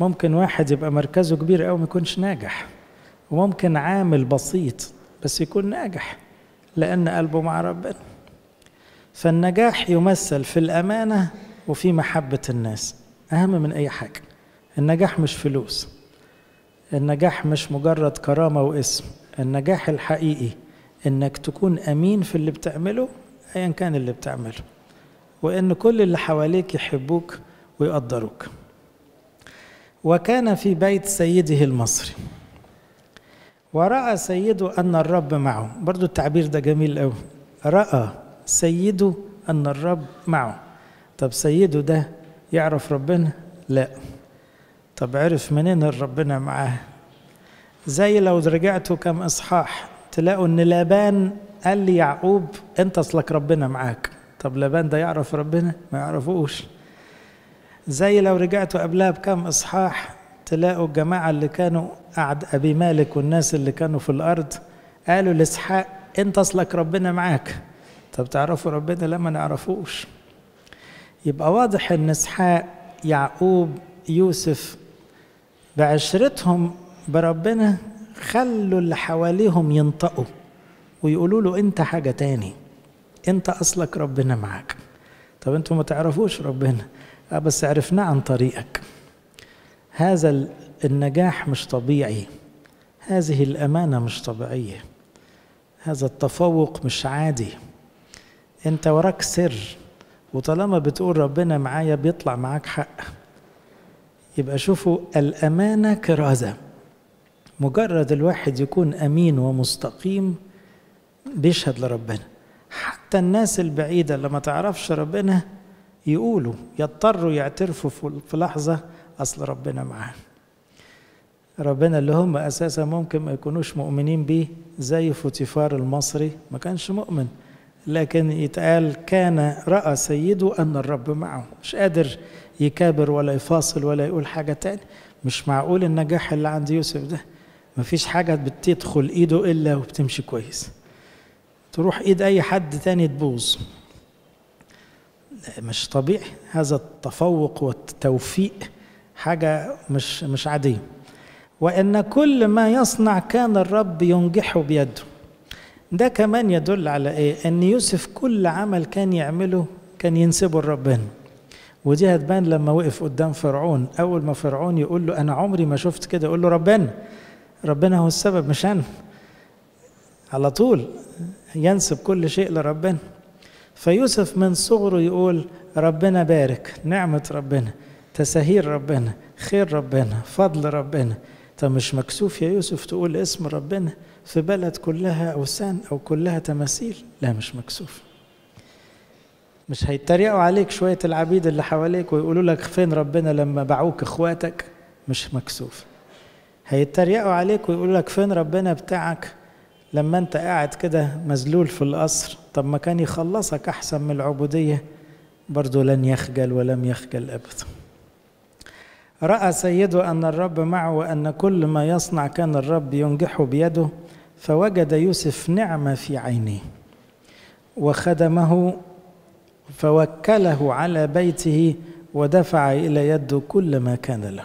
ممكن واحد يبقى مركزه كبير أو ما يكونش ناجح. وممكن عامل بسيط بس يكون ناجح لأن قلبه مع ربنا. فالنجاح يمثل في الأمانة وفي محبة الناس. أهم من أي حاجة. النجاح مش فلوس. النجاح مش مجرد كرامة واسم. النجاح الحقيقي إنك تكون أمين في اللي بتعمله ايا كان اللي بتعمله. وإن كل اللي حواليك يحبوك ويقدروك. وكان في بيت سيده المصري. ورأى سيده أن الرب معه. برضو التعبير ده جميل أوي. رأى سيده أن الرب معه. طب سيده ده يعرف ربنا؟ لا. طب عرف منين ربنا معاه؟ زي لو رجعتوا كم إصحاح تلاقوا إن لابان قال لي يعقوب أنت أصلك ربنا معاك. طب لابان ده يعرف ربنا؟ ما يعرفوش. زي لو رجعتوا قبلها بكم إصحاح تلاقوا الجماعة اللي كانوا قعد أبي مالك والناس اللي كانوا في الأرض قالوا لإسحاق أنت أصلك ربنا معاك. طب تعرفوا ربنا لا ما نعرفوش. يبقى واضح إن إسحاق يعقوب يوسف بعشرتهم بربنا خلوا اللي حواليهم ينطقوا ويقولوا له أنت حاجة تاني. أنت أصلك ربنا معاك. طب أنتوا ما تعرفوش ربنا. آه بس عرفناه عن طريقك. هذا النجاح مش طبيعي. هذه الأمانة مش طبيعية. هذا التفوق مش عادي. انت وراك سر وطالما بتقول ربنا معايا بيطلع معاك حق. يبقى شوفوا الأمانة كرازة. مجرد الواحد يكون أمين ومستقيم بيشهد لربنا. حتى الناس البعيدة اللي ما تعرفش ربنا يقولوا يضطروا يعترفوا في لحظة أصل ربنا معاه ربنا اللي هم أساسا ممكن ما يكونوش مؤمنين بيه زي فوتيفار المصري ما كانش مؤمن. لكن يتقال كان رأى سيده أن الرب معه. مش قادر يكابر ولا يفاصل ولا يقول حاجة تاني. مش معقول النجاح اللي عند يوسف ده. مفيش حاجة بتدخل إيده إلا وبتمشي كويس. تروح إيد أي حد تاني تبوظ. مش طبيعي. هذا التفوق والتوفيق حاجة مش مش عادية. وإن كل ما يصنع كان الرب ينجحه بيده. ده كمان يدل على إيه؟ إن يوسف كل عمل كان يعمله كان ينسبه لربنا ودي هتبان لما وقف قدام فرعون. أول ما فرعون يقول له أنا عمري ما شفت كده يقول له ربنا ربنا هو السبب مش أنا. على طول ينسب كل شيء لربنا. فيوسف من صغره يقول ربنا بارك نعمة ربنا تساهيل ربنا خير ربنا فضل ربنا. طب مش مكسوف يا يوسف تقول اسم ربنا؟ في بلد كلها أوثان أو كلها تماثيل لا مش مكسوف. مش هيتريقوا عليك شوية العبيد اللي حواليك ويقولوا لك فين ربنا لما باعوك إخواتك؟ مش مكسوف. هيتريقوا عليك ويقولوا لك فين ربنا بتاعك لما أنت قاعد كده مذلول في القصر؟ طب ما كان يخلصك أحسن من العبودية برضه لن يخجل ولم يخجل أبدا. رأى سيده أن الرب معه وأن كل ما يصنع كان الرب ينجحه بيده. فوجد يوسف نعمه في عينيه وخدمه فوكله على بيته ودفع إلى يده كل ما كان له.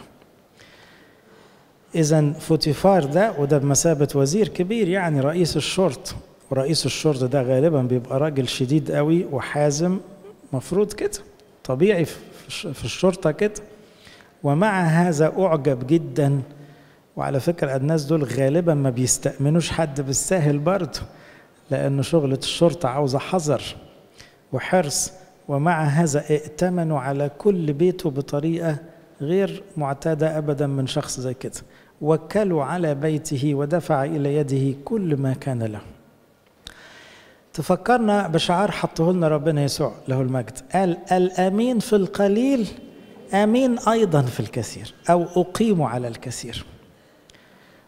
إذا فوتيفار ده وده بمثابة وزير كبير يعني رئيس الشرط ورئيس الشرطة ده غالبا بيبقى راجل شديد قوي وحازم مفروض كده طبيعي في الشرطة كده. ومع هذا أعجب جدا وعلى فكرة الناس دول غالبا ما بيستأمنوش حد بالساهل برضه لأن شغلة الشرطة عاوزة حذر وحرص ومع هذا ائتمنوا على كل بيته بطريقة غير معتادة أبدا من شخص زي كده. وكلوا على بيته ودفع إلى يده كل ما كان له. تفكرنا بشعار حطه لنا ربنا يسوع له المجد. قال الأمين في القليل أمين أيضا في الكثير أو أقيم على الكثير.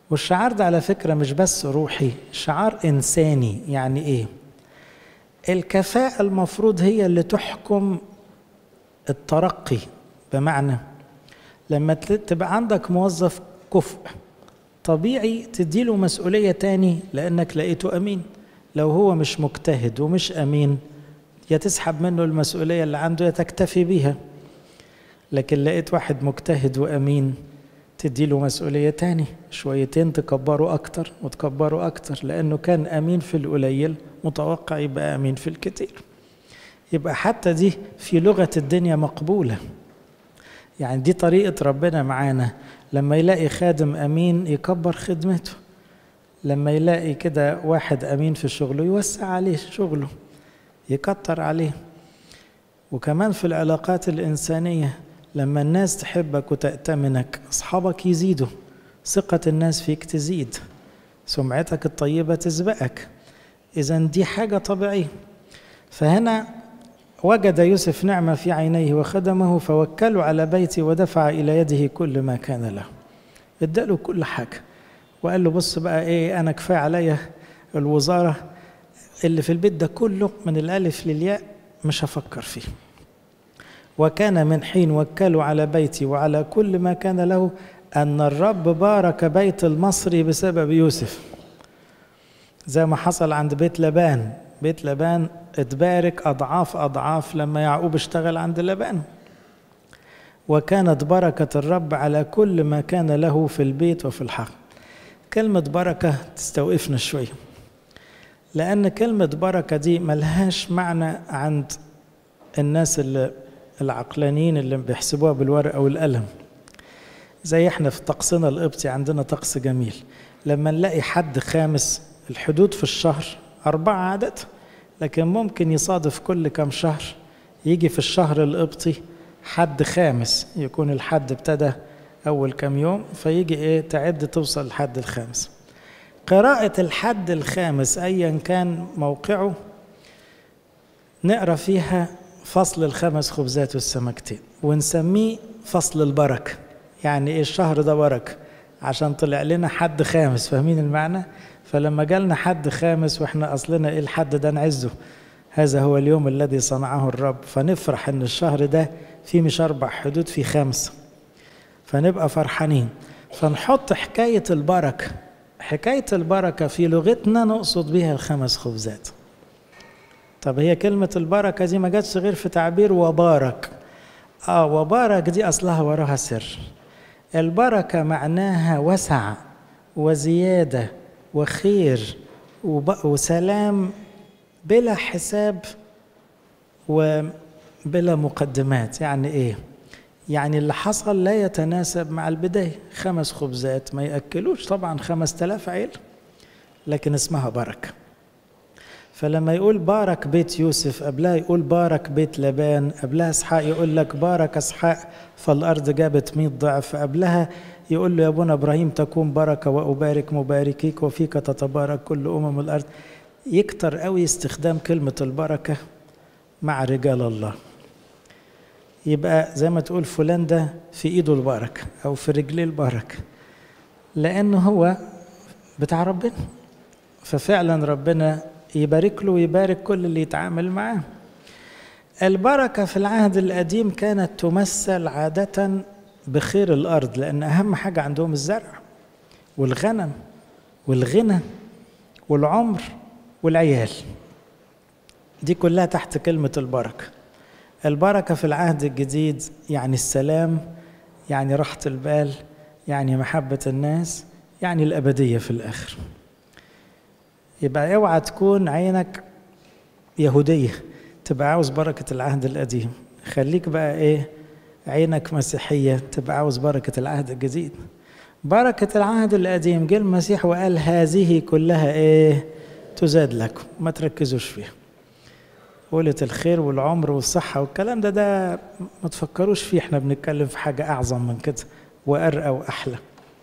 والشعار ده على فكرة مش بس روحي شعار إنساني. يعني إيه؟ الكفاءة المفروض هي اللي تحكم الترقي. بمعنى لما تبقى عندك موظف كفء طبيعي تديله مسؤولية تاني لأنك لقيته أمين. لو هو مش مجتهد ومش أمين يا تسحب منه المسؤولية اللي عنده يا تكتفي بيها. لكن لقيت واحد مجتهد وأمين تديله مسؤولية تاني. شويتين تكبره أكتر وتكبره أكتر لأنه كان أمين في القليل متوقع يبقى أمين في الكتير. يبقى حتى دي في لغة الدنيا مقبولة. يعني دي طريقة ربنا معانا. لما يلاقي خادم أمين يكبر خدمته. لما يلاقي كده واحد أمين في شغله يوسع عليه شغله يكتر عليه. وكمان في العلاقات الإنسانية لما الناس تحبك وتأتمنك أصحابك يزيدوا ثقة الناس فيك تزيد سمعتك الطيبة تسبقك. إذا دي حاجة طبيعية. فهنا وجد يوسف نعمة في عينيه وخدمه فوكلوا على بيتي ودفع إلى يده كل ما كان له. اداله كل حاجة. وقال له بص بقى إيه أنا كفاية عليا الوزارة اللي في البيت ده كله من الألف للياء مش هفكر فيه. وكان من حين وكلوا على بيتي وعلى كل ما كان له أن الرب بارك بيت المصري بسبب يوسف. زي ما حصل عند بيت لبان. بيت لبان اتبارك أضعاف أضعاف لما يعقوب اشتغل عند لبان. وكانت بركة الرب على كل ما كان له في البيت وفي الحق. كلمة بركة تستوقفنا شوية لأن كلمة بركة دي ملهاش معنى عند الناس اللي العقلانيين اللي بيحسبوها بالورقة والقلم. زي إحنا في طقسنا القبطي عندنا طقس جميل. لما نلاقي حد خامس الحدود في الشهر أربعة عدد لكن ممكن يصادف كل كم شهر يجي في الشهر القبطي حد خامس يكون الحد ابتدى أول كم يوم فيجي إيه تعد توصل لحد الخامس. قراءة الحد الخامس أيا كان موقعه نقرأ فيها فصل الخمس خبزات والسمكتين ونسميه فصل البركة. يعني إيه الشهر ده بركة؟ عشان طلع لنا حد خامس فاهمين المعنى؟ فلما جالنا حد خامس وإحنا أصلنا إيه الحد ده نعزه. هذا هو اليوم الذي صنعه الرب. فنفرح إن الشهر ده فيه مش أربع حدود فيه خمسة. فنبقى فرحانين. فنحط حكاية البركة. حكاية البركة في لغتنا نقصد بها الخمس خبزات. طب هي كلمة البركة دي ما جاتش غير في تعبير وبارك. آه وبارك دي أصلها وراها سر. البركة معناها وسع وزيادة وخير وسلام بلا حساب وبلا مقدمات. يعني إيه؟ يعني اللي حصل لا يتناسب مع البداية. خمس خبزات ما يأكلوش. طبعا خمس تلاف عيل لكن اسمها بركة. فلما يقول بارك بيت يوسف قبلها يقول بارك بيت لبان قبلها إسحاق يقول لك بارك إسحاق فالأرض جابت مئة ضعف قبلها يقول له يا أبونا إبراهيم تكون بركة وأبارك مباركيك وفيك تتبارك كل أمم الأرض. يكتر قوي استخدام كلمة البركة مع رجال الله. يبقى زي ما تقول فلان ده في إيده البركة أو في رجليه البركة لأنه هو بتاع ربنا. ففعلا ربنا يبارك له ويبارك كل اللي يتعامل معاه. البركة في العهد القديم كانت تمثل عادة بخير الأرض لأن أهم حاجة عندهم الزرع والغنم والغنى والعمر والعيال. دي كلها تحت كلمة البركة. البركة في العهد الجديد يعني السلام يعني راحة البال يعني محبة الناس يعني الأبدية في الآخر. يبقى اوعى تكون عينك يهودية تبقى عاوز بركة العهد القديم. خليك بقى إيه عينك مسيحية تبقى عاوز بركة العهد الجديد. بركة العهد القديم جه المسيح وقال هذه كلها إيه تزاد لكم ما تركزوش فيها. قولة الخير والعمر والصحة والكلام ده ده ما تفكروش فيه. إحنا بنتكلم في حاجة أعظم من كده وأرقى وأحلى.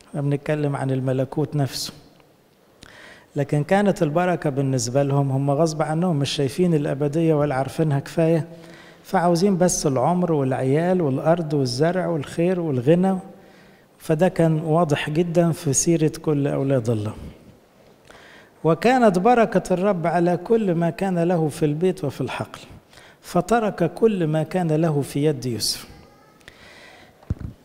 إحنا بنتكلم عن الملكوت نفسه. لكن كانت البركة بالنسبة لهم هم غصب عنهم مش شايفين الأبدية ولا عارفينها كفاية. فعاوزين بس العمر والعيال والأرض والزرع والخير والغنى. فده كان واضح جدا في سيرة كل أولاد الله. وكانت بركة الرب على كل ما كان له في البيت وفي الحقل. فترك كل ما كان له في يد يوسف.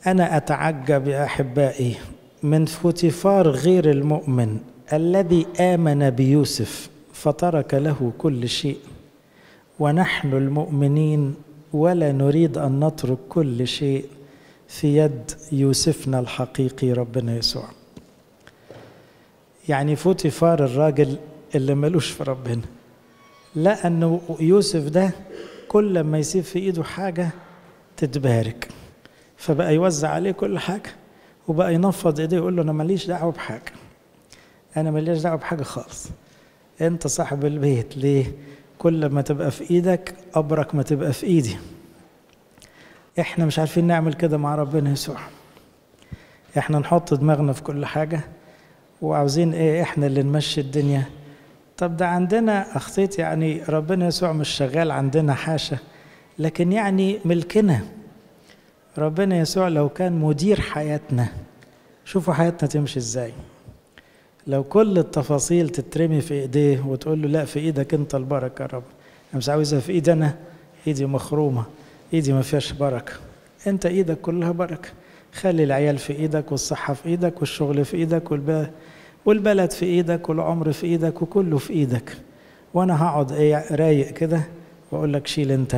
أنا أتعجب يا أحبائي من فوتيفار غير المؤمن. الذي آمن بيوسف فترك له كل شيء. ونحن المؤمنين ولا نريد أن نترك كل شيء في يد يوسفنا الحقيقي ربنا يسوع. يعني فوتيفار الراجل اللي ملوش في ربنا. لا أنه يوسف ده كل ما يسيب في إيده حاجة تتبارك. فبقى يوزع عليه كل حاجة وبقى ينفض إيديه يقول له أنا ماليش دعوة بحاجة. أنا ماليش دعوة بحاجة خالص. أنت صاحب البيت ليه؟ كل ما تبقى في إيدك أبرك ما تبقى في إيدي. إحنا مش عارفين نعمل كده مع ربنا يسوع. إحنا نحط دماغنا في كل حاجة وعاوزين إيه؟ إحنا اللي نمشي الدنيا. طب ده عندنا أخطيت يعني ربنا يسوع مش شغال عندنا حاشا لكن يعني ملكنا. ربنا يسوع لو كان مدير حياتنا شوفوا حياتنا تمشي إزاي. لو كل التفاصيل تترمي في إيديه وتقول له لا في إيدك أنت البركة يا رب. أنا مش عاوزها في إيدي أنا إيدي مخرومة إيدي ما فيهاش بركة. أنت إيدك كلها بركة. خلي العيال في إيدك والصحة في إيدك والشغل في إيدك والب... والبلد في إيدك والعمر في إيدك وكله في إيدك. وأنا هقعد إيه رايق كده وأقول لك شيل أنت.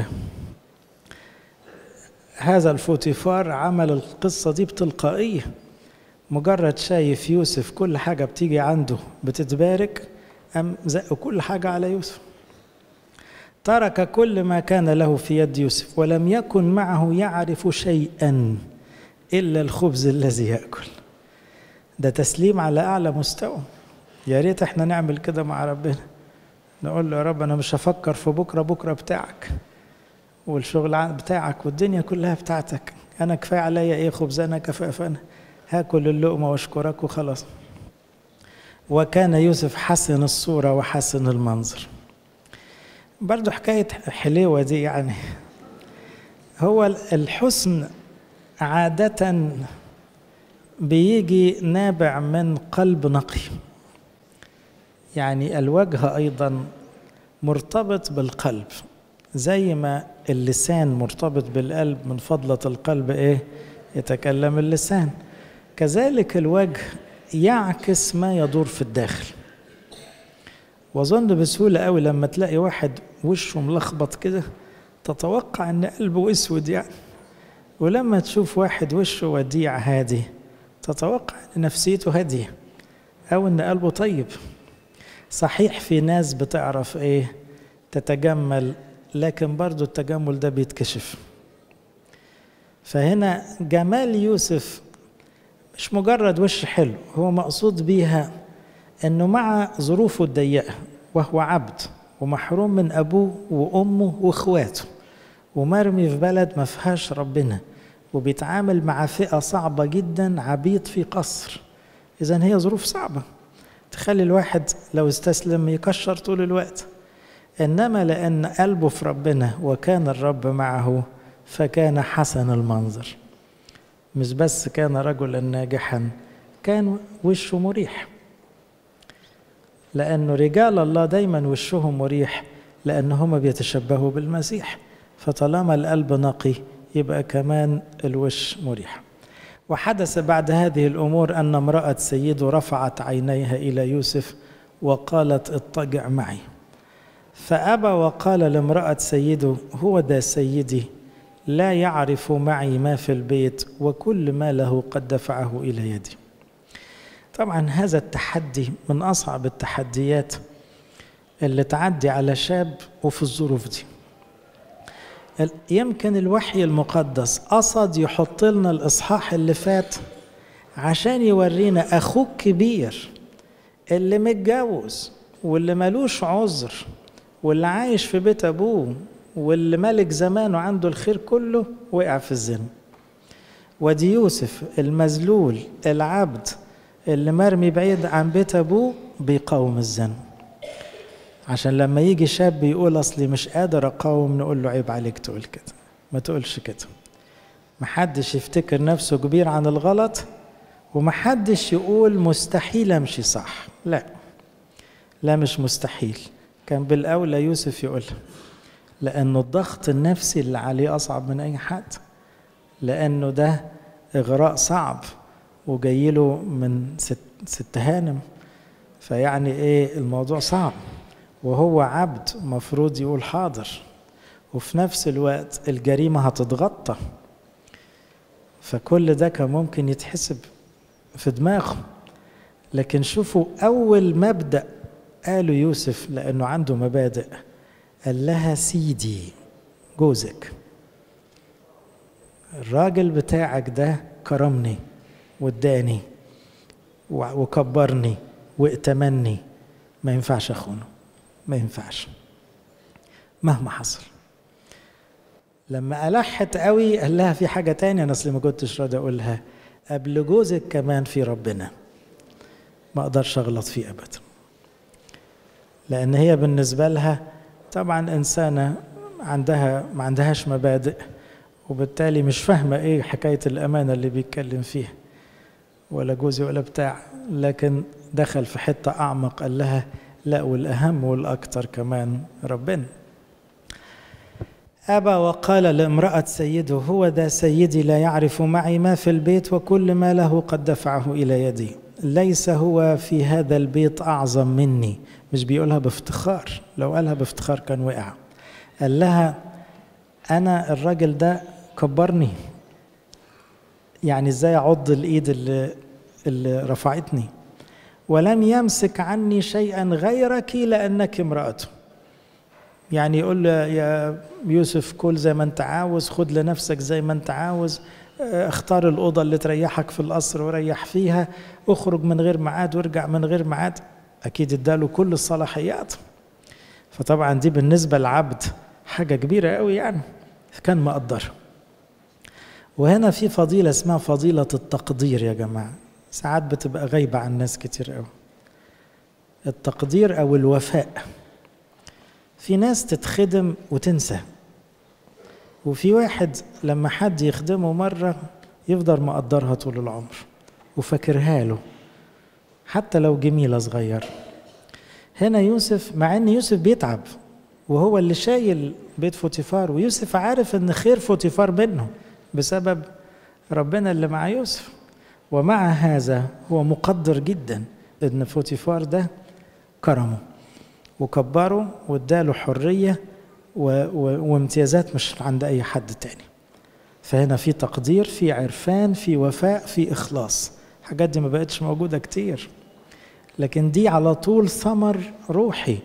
هذا الفوتيفار عمل القصة دي بتلقائية. مجرد شايف يوسف كل حاجة بتيجي عنده بتتبارك أم زق كل حاجة على يوسف. ترك كل ما كان له في يد يوسف ولم يكن معه يعرف شيئا إلا الخبز الذي يأكل. ده تسليم على أعلى مستوى. يا ريت إحنا نعمل كده مع ربنا. نقول له يا رب أنا مش هفكر في بكرة بكرة بتاعك والشغل بتاعك والدنيا كلها بتاعتك. أنا كفاية عليا إيه خبز؟ أنا كفاف أنا هاكل اللقمة واشكرك وخلاص. وكان يوسف حسن الصورة وحسن المنظر. برضو حكاية حليوة دي يعني. هو الحسن عادة بيجي نابع من قلب نقي. يعني الوجه أيضا مرتبط بالقلب. زي ما اللسان مرتبط بالقلب من فضلة القلب إيه؟ يتكلم اللسان. كذلك الوجه يعكس ما يدور في الداخل. واظن بسهولة قوي لما تلاقي واحد وشه ملخبط كده تتوقع إن قلبه أسود يعني. ولما تشوف واحد وشه وديع هادي تتوقع إن نفسيته هادية أو إن قلبه طيب. صحيح في ناس بتعرف إيه تتجمل لكن برضو التجمل ده بيتكشف. فهنا جمال يوسف مش مجرد وش حلو هو مقصود بيها إنه مع ظروفه الضيقة وهو عبد ومحروم من أبوه وأمه وإخواته ومرمي في بلد ما فيهاش ربنا وبيتعامل مع فئة صعبة جدا عبيد في قصر. اذا هي ظروف صعبة. تخلي الواحد لو استسلم يكشر طول الوقت. إنما لأن قلبه في ربنا وكان الرب معه فكان حسن المنظر. مش بس كان رجلا ناجحا كان وشه مريح. لأنه رجال الله دايما وشهم مريح لأن هم بيتشبهوا بالمسيح. فطالما القلب نقي يبقى كمان الوش مريح. وحدث بعد هذه الأمور أن امرأة سيده رفعت عينيها إلى يوسف وقالت اضطجع معي. فأبى وقال لامرأة سيده هو ده سيدي؟ لا يعرف معي ما في البيت وكل ما له قد دفعه إلى يدي. طبعا هذا التحدي من أصعب التحديات اللي تعدي على شاب وفي الظروف دي. يمكن الوحي المقدس قصد يحط لنا الإصحاح اللي فات عشان يورينا أخوك كبير اللي متجوز واللي ملوش عذر واللي عايش في بيت أبوه واللي ملك زمانه عنده الخير كله وقع في الزنا. ودي يوسف المذلول العبد اللي مرمي بعيد عن بيت أبوه بيقاوم الزنا. عشان لما يجي شاب يقول أصلي مش قادر أقاوم نقول له عيب عليك تقول كده. ما تقولش كده. محدش يفتكر نفسه كبير عن الغلط ومحدش يقول مستحيل أمشي صح. لا لا مش مستحيل. كان بالأولى يوسف يقولها. لأنه الضغط النفسي اللي عليه أصعب من أي حد لأنه ده إغراء صعب وجاي له من ست, ست هانم. فيعني إيه الموضوع صعب. وهو عبد مفروض يقول حاضر. وفي نفس الوقت الجريمة هتتغطى. فكل ده كان ممكن يتحسب في دماغه لكن شوفوا أول مبدأ قاله يوسف لأنه عنده مبادئ. قال لها سيدي جوزك. الراجل بتاعك ده كرمني واداني وكبرني وائتمني ما ينفعش أخونه ما ينفعش. مهما حصل. لما ألحت قوي قال لها في حاجة تانية أنا أصلي ما كنتش راضي أقولها. قبل جوزك كمان في ربنا. ما أقدرش أغلط فيه أبدا. لأن هي بالنسبة لها طبعا إنسانة عندها ما عندهاش مبادئ وبالتالي مش فاهمة إيه حكاية الأمانة اللي بيتكلم فيها ولا جوزي ولا بتاع. لكن دخل في حتة أعمق قال لها لا والأهم والأكثر كمان ربنا. أبى وقال لامرأة سيده هو ذا سيدي لا يعرف معي ما في البيت وكل ما له قد دفعه إلى يدي. ليس هو في هذا البيت أعظم مني. مش بيقولها بافتخار لو قالها بافتخار كان وقع. قال لها أنا الراجل ده كبرني. يعني إزاي أعض الإيد اللي, اللي رفعتني؟ ولم يمسك عني شيئا غيرك لأنك امرأته. يعني يقول له يا يوسف كل زي ما أنت عاوز خد لنفسك زي ما أنت عاوز اختار الأوضة اللي تريحك في القصر وريح فيها اخرج من غير ميعاد وارجع من غير ميعاد. أكيد اداله كل الصلاحيات. فطبعا دي بالنسبة للعبد حاجة كبيرة قوي يعني كان مقدر. وهنا في فضيلة اسمها فضيلة التقدير يا جماعة. ساعات بتبقى غايبة عن ناس كتير قوي التقدير أو الوفاء. في ناس تتخدم وتنسى. وفي واحد لما حد يخدمه مرة يفضل مقدرها طول العمر وفاكرها له. حتى لو جميلة صغير. هنا يوسف مع إن يوسف بيتعب وهو اللي شايل بيت فوتيفار ويوسف عارف إن خير فوتيفار منه بسبب ربنا اللي مع يوسف. ومع هذا هو مقدر جدا إن فوتيفار ده كرمه وكبره واداله حرية و... و... وامتيازات مش عند أي حد تاني. فهنا في تقدير في عرفان في وفاء في إخلاص. الحاجات دي ما بقتش موجودة كتير. لكن دي على طول ثمر روحي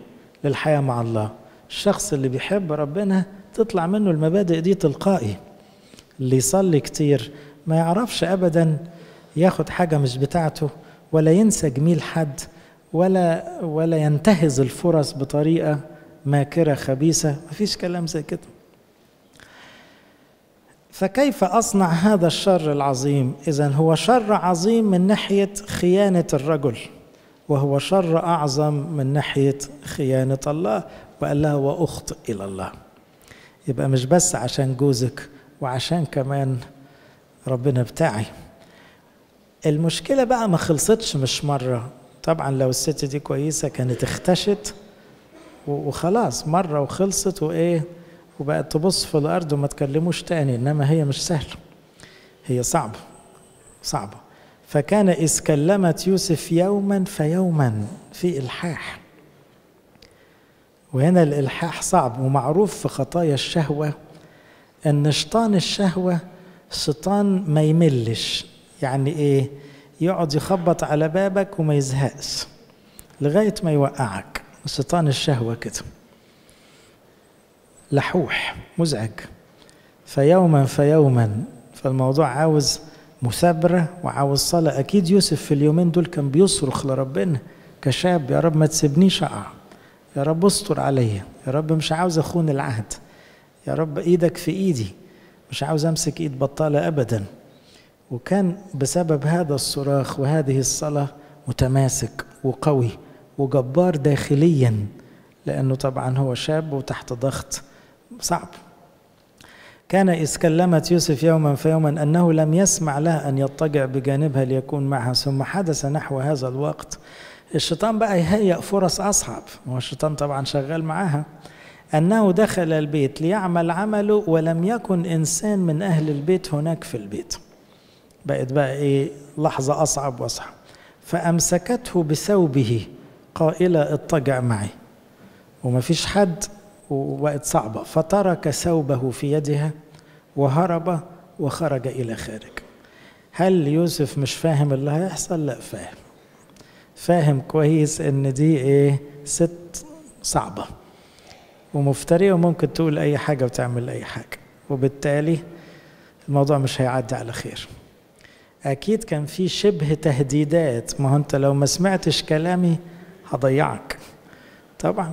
للحياة مع الله. الشخص اللي بيحب ربنا تطلع منه المبادئ دي تلقائي اللي يصلي كتير ما يعرفش ابدا ياخد حاجة مش بتاعته ولا ينسى جميل حد ولا ولا ينتهز الفرص بطريقة ماكرة خبيثة. مفيش كلام زي كده. فكيف أصنع هذا الشر العظيم؟ اذا هو شر عظيم من ناحية خيانة الرجل. وهو شر أعظم من ناحية خيانة الله وقال لها واخطئ إلى الله. يبقى مش بس عشان جوزك وعشان كمان ربنا بتاعي. المشكلة بقى ما خلصتش مش مرة. طبعا لو الست دي كويسة كانت اختشت وخلاص مرة وخلصت وإيه وبقت تبص في الأرض وما تكلموش تاني إنما هي مش سهلة. هي صعبة صعبة. فكان اذ كلمت يوسف يوما فيوما في إلحاح. وهنا الإلحاح صعب ومعروف في خطايا الشهوة إن شيطان الشهوة شيطان ما يملش. يعني إيه؟ يقعد يخبط على بابك وما يزهقش لغاية ما يوقعك. شيطان الشهوة كده. لحوح مزعج. فيوما فيوما. فالموضوع عاوز مثابرة وعاوز صلاة أكيد يوسف في اليومين دول كان بيصرخ لربنا كشاب يا رب ما تسيبنيش أقع يا رب استر عليا يا رب مش عاوز أخون العهد يا رب إيدك في إيدي مش عاوز أمسك إيد بطالة أبدا. وكان بسبب هذا الصراخ وهذه الصلاة متماسك وقوي وجبار داخليا لأنه طبعا هو شاب وتحت ضغط صعب. كان إذ كلمت يوسف يوما فيوما أنه لم يسمع لها أن يضطجع بجانبها ليكون معها ثم حدث نحو هذا الوقت. الشيطان بقى يهيأ فرص أصعب هو الشيطان طبعا شغال معاها. أنه دخل البيت ليعمل عمله ولم يكن إنسان من أهل البيت هناك في البيت. بقت بقى إيه لحظة أصعب وأصعب. فأمسكته بثوبه قائلة اضطجع معي. وما فيش حد وبقت صعبة. فترك ثوبه في يدها وهرب وخرج إلى خارج. هل يوسف مش فاهم اللي هيحصل؟ لا فاهم. فاهم كويس إن دي إيه ست صعبة. ومفترية وممكن تقول أي حاجة وتعمل أي حاجة. وبالتالي الموضوع مش هيعدي على خير. أكيد كان في شبه تهديدات. ما هو أنت لو ما سمعتش كلامي هضيعك. طبعا.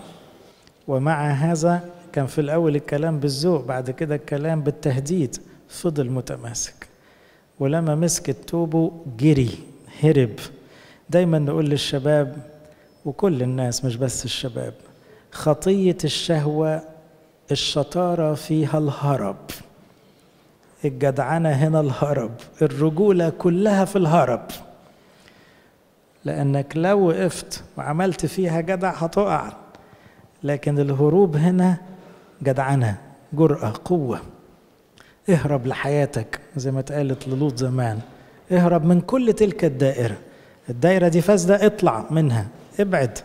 ومع هذا كان في الأول الكلام بالذوق بعد كده الكلام بالتهديد فضل متماسك. ولما مسك توبه جري هرب. دايما نقول للشباب وكل الناس مش بس الشباب خطية الشهوة الشطارة فيها الهرب. الجدعنة هنا الهرب الرجولة كلها في الهرب. لأنك لو وقفت وعملت فيها جدع هتقع. لكن الهروب هنا جدعنة جرأة قوة. اهرب لحياتك زي ما اتقالت للوط زمان. اهرب من كل تلك الدائرة. الدائرة دي فاسدة اطلع منها. ابعد.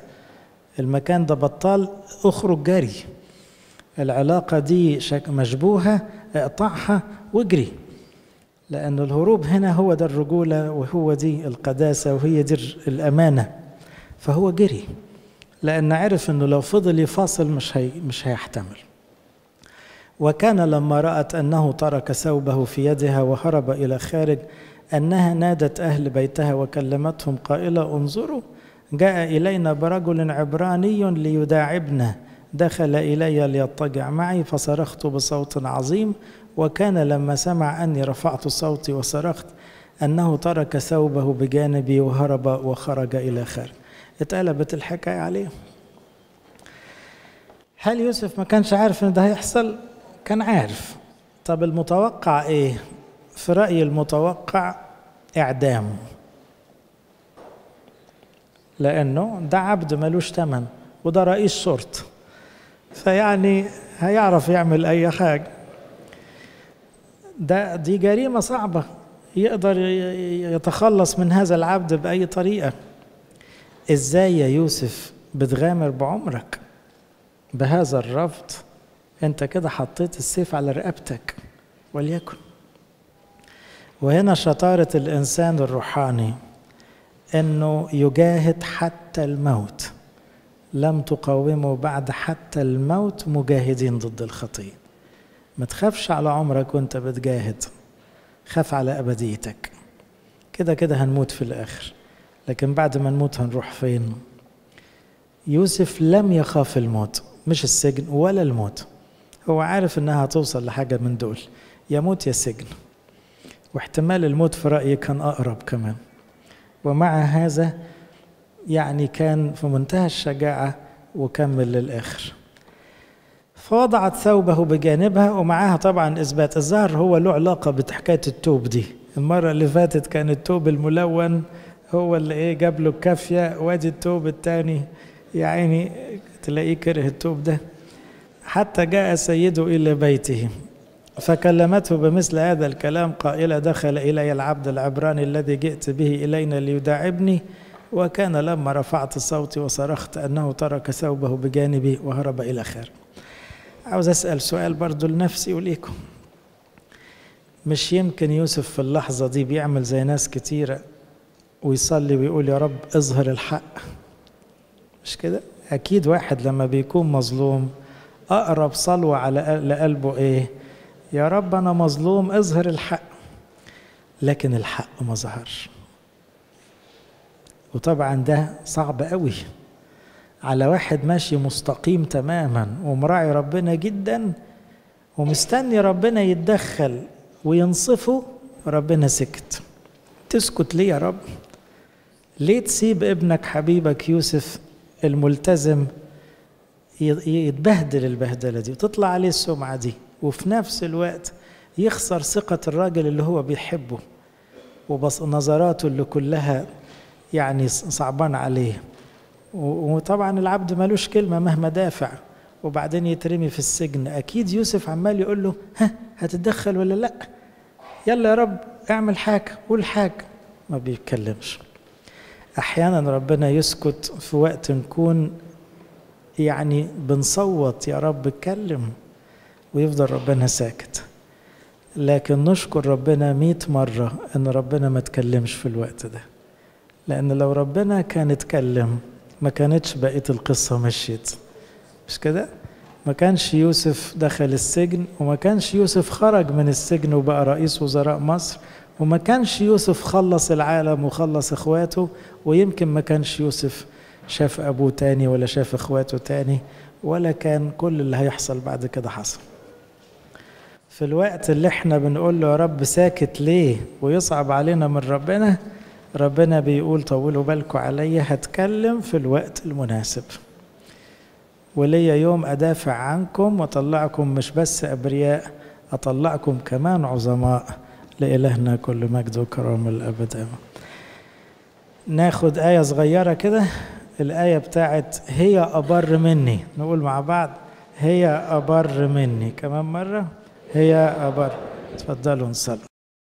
المكان ده بطال اخرج جري. العلاقة دي مشبوهة اقطعها واجري. لأن الهروب هنا هو ده الرجولة وهو دي القداسة وهي دي الأمانة. فهو جري. لأن عرف أنه لو فضل يفاصل مش هي مش هيحتمل. وكان لما رأت أنه ترك ثوبه في يدها وهرب إلى خارج أنها نادت أهل بيتها وكلمتهم قائلة انظروا جاء إلينا برجل عبراني ليداعبنا دخل إلي ليضطجع معي فصرخت بصوت عظيم وكان لما سمع أني رفعت صوتي وصرخت أنه ترك ثوبه بجانبي وهرب وخرج إلى خارج. اتقلبت الحكاية عليه هل يوسف ما كانش عارف إن ده هيحصل؟ كان عارف. طب المتوقع إيه؟ في رأي المتوقع اعدام لأنه ده عبد ملوش تمن وده رئيس شرطة فيعني هيعرف يعمل أي حاجة. ده دي جريمة صعبة يقدر يتخلص من هذا العبد بأي طريقة. إزاي يا يوسف بتغامر بعمرك بهذا الرفض؟ أنت كده حطيت السيف على رقبتك وليكن. وهنا شطارة الإنسان الروحاني أنه يجاهد حتى الموت. لم تقاوموا بعد حتى الموت مجاهدين ضد الخطية ما تخافش على عمرك وأنت بتجاهد خاف على أبديتك. كده كده هنموت في الآخر. لكن بعد ما نموت هنروح فين؟ يوسف لم يخاف الموت مش السجن ولا الموت. هو عارف إنها هتوصل لحاجة من دول يموت يا سجن. واحتمال الموت في رأيي كان أقرب كمان. ومع هذا يعني كان في منتهى الشجاعة وكمل للآخر. فوضعت ثوبه بجانبها ومعاها طبعا إثبات الظاهر هو له علاقة بحكاية التوب دي. المرة اللي فاتت كان التوب الملون هو اللي إيه جاب له الكافية وأدي التوب التاني. يا عيني تلاقيه كره التوب ده. حتى جاء سيده إلى بيته فكلمته بمثل هذا الكلام. قائلة دخل إلي العبد العبراني الذي جئت به إلينا ليداعبني وكان لما رفعت صوتي وصرخت أنه ترك ثوبه بجانبي وهرب إلى خارج عاوز أسأل سؤال برضو لنفسي وليكم. مش يمكن يوسف في اللحظة دي بيعمل زي ناس كتيرة ويصلي ويقول يا رب اظهر الحق. مش كده؟ أكيد واحد لما بيكون مظلوم أقرب صلوة على لقلبه إيه؟ يا رب أنا مظلوم اظهر الحق. لكن الحق ما ظهرش. وطبعا ده صعب قوي على واحد ماشي مستقيم تماما ومراعي ربنا جدا ومستني ربنا يتدخل وينصفه ربنا سكت. تسكت ليه يا رب؟ ليه تسيب ابنك حبيبك يوسف الملتزم يتبهدل البهدلة دي وتطلع عليه السمعة دي وفي نفس الوقت يخسر ثقة الراجل اللي هو بيحبه وبص نظراته اللي كلها يعني صعبان عليه. وطبعا العبد ملوش كلمة مهما دافع. وبعدين يترمي في السجن. أكيد يوسف عمال يقول له ها هتتدخل ولا لأ؟ يلا يا رب اعمل حاجة قول حاجة. ما بيتكلمش. أحيانا ربنا يسكت في وقت نكون يعني بنصوت يا رب اتكلم. ويفضل ربنا ساكت. لكن نشكر ربنا مئة مرة إن ربنا ما تكلمش في الوقت ده. لأن لو ربنا كان اتكلم ما كانتش بقية القصة مشيت. مش كده؟ ما كانش يوسف دخل السجن وما كانش يوسف خرج من السجن وبقى رئيس وزراء مصر. وما كانش يوسف خلص العالم وخلص اخواته ويمكن ما كانش يوسف شاف أبوه تاني ولا شاف اخواته تاني ولا كان كل اللي هيحصل بعد كده حصل. في الوقت اللي إحنا بنقول له يا رب ساكت ليه ويصعب علينا من ربنا ربنا بيقول طولوا بالكم عليا هتكلم في الوقت المناسب. وليا يوم أدافع عنكم وأطلعكم مش بس أبرياء أطلعكم كمان عظماء. لإلهنا كل مجد وكرم الأبد. آمين ناخد آية صغيرة كده. الآية بتاعت هي أبر مني. نقول مع بعض هي أبر مني. كمان مرة هي أبر. تفضلوا نصلي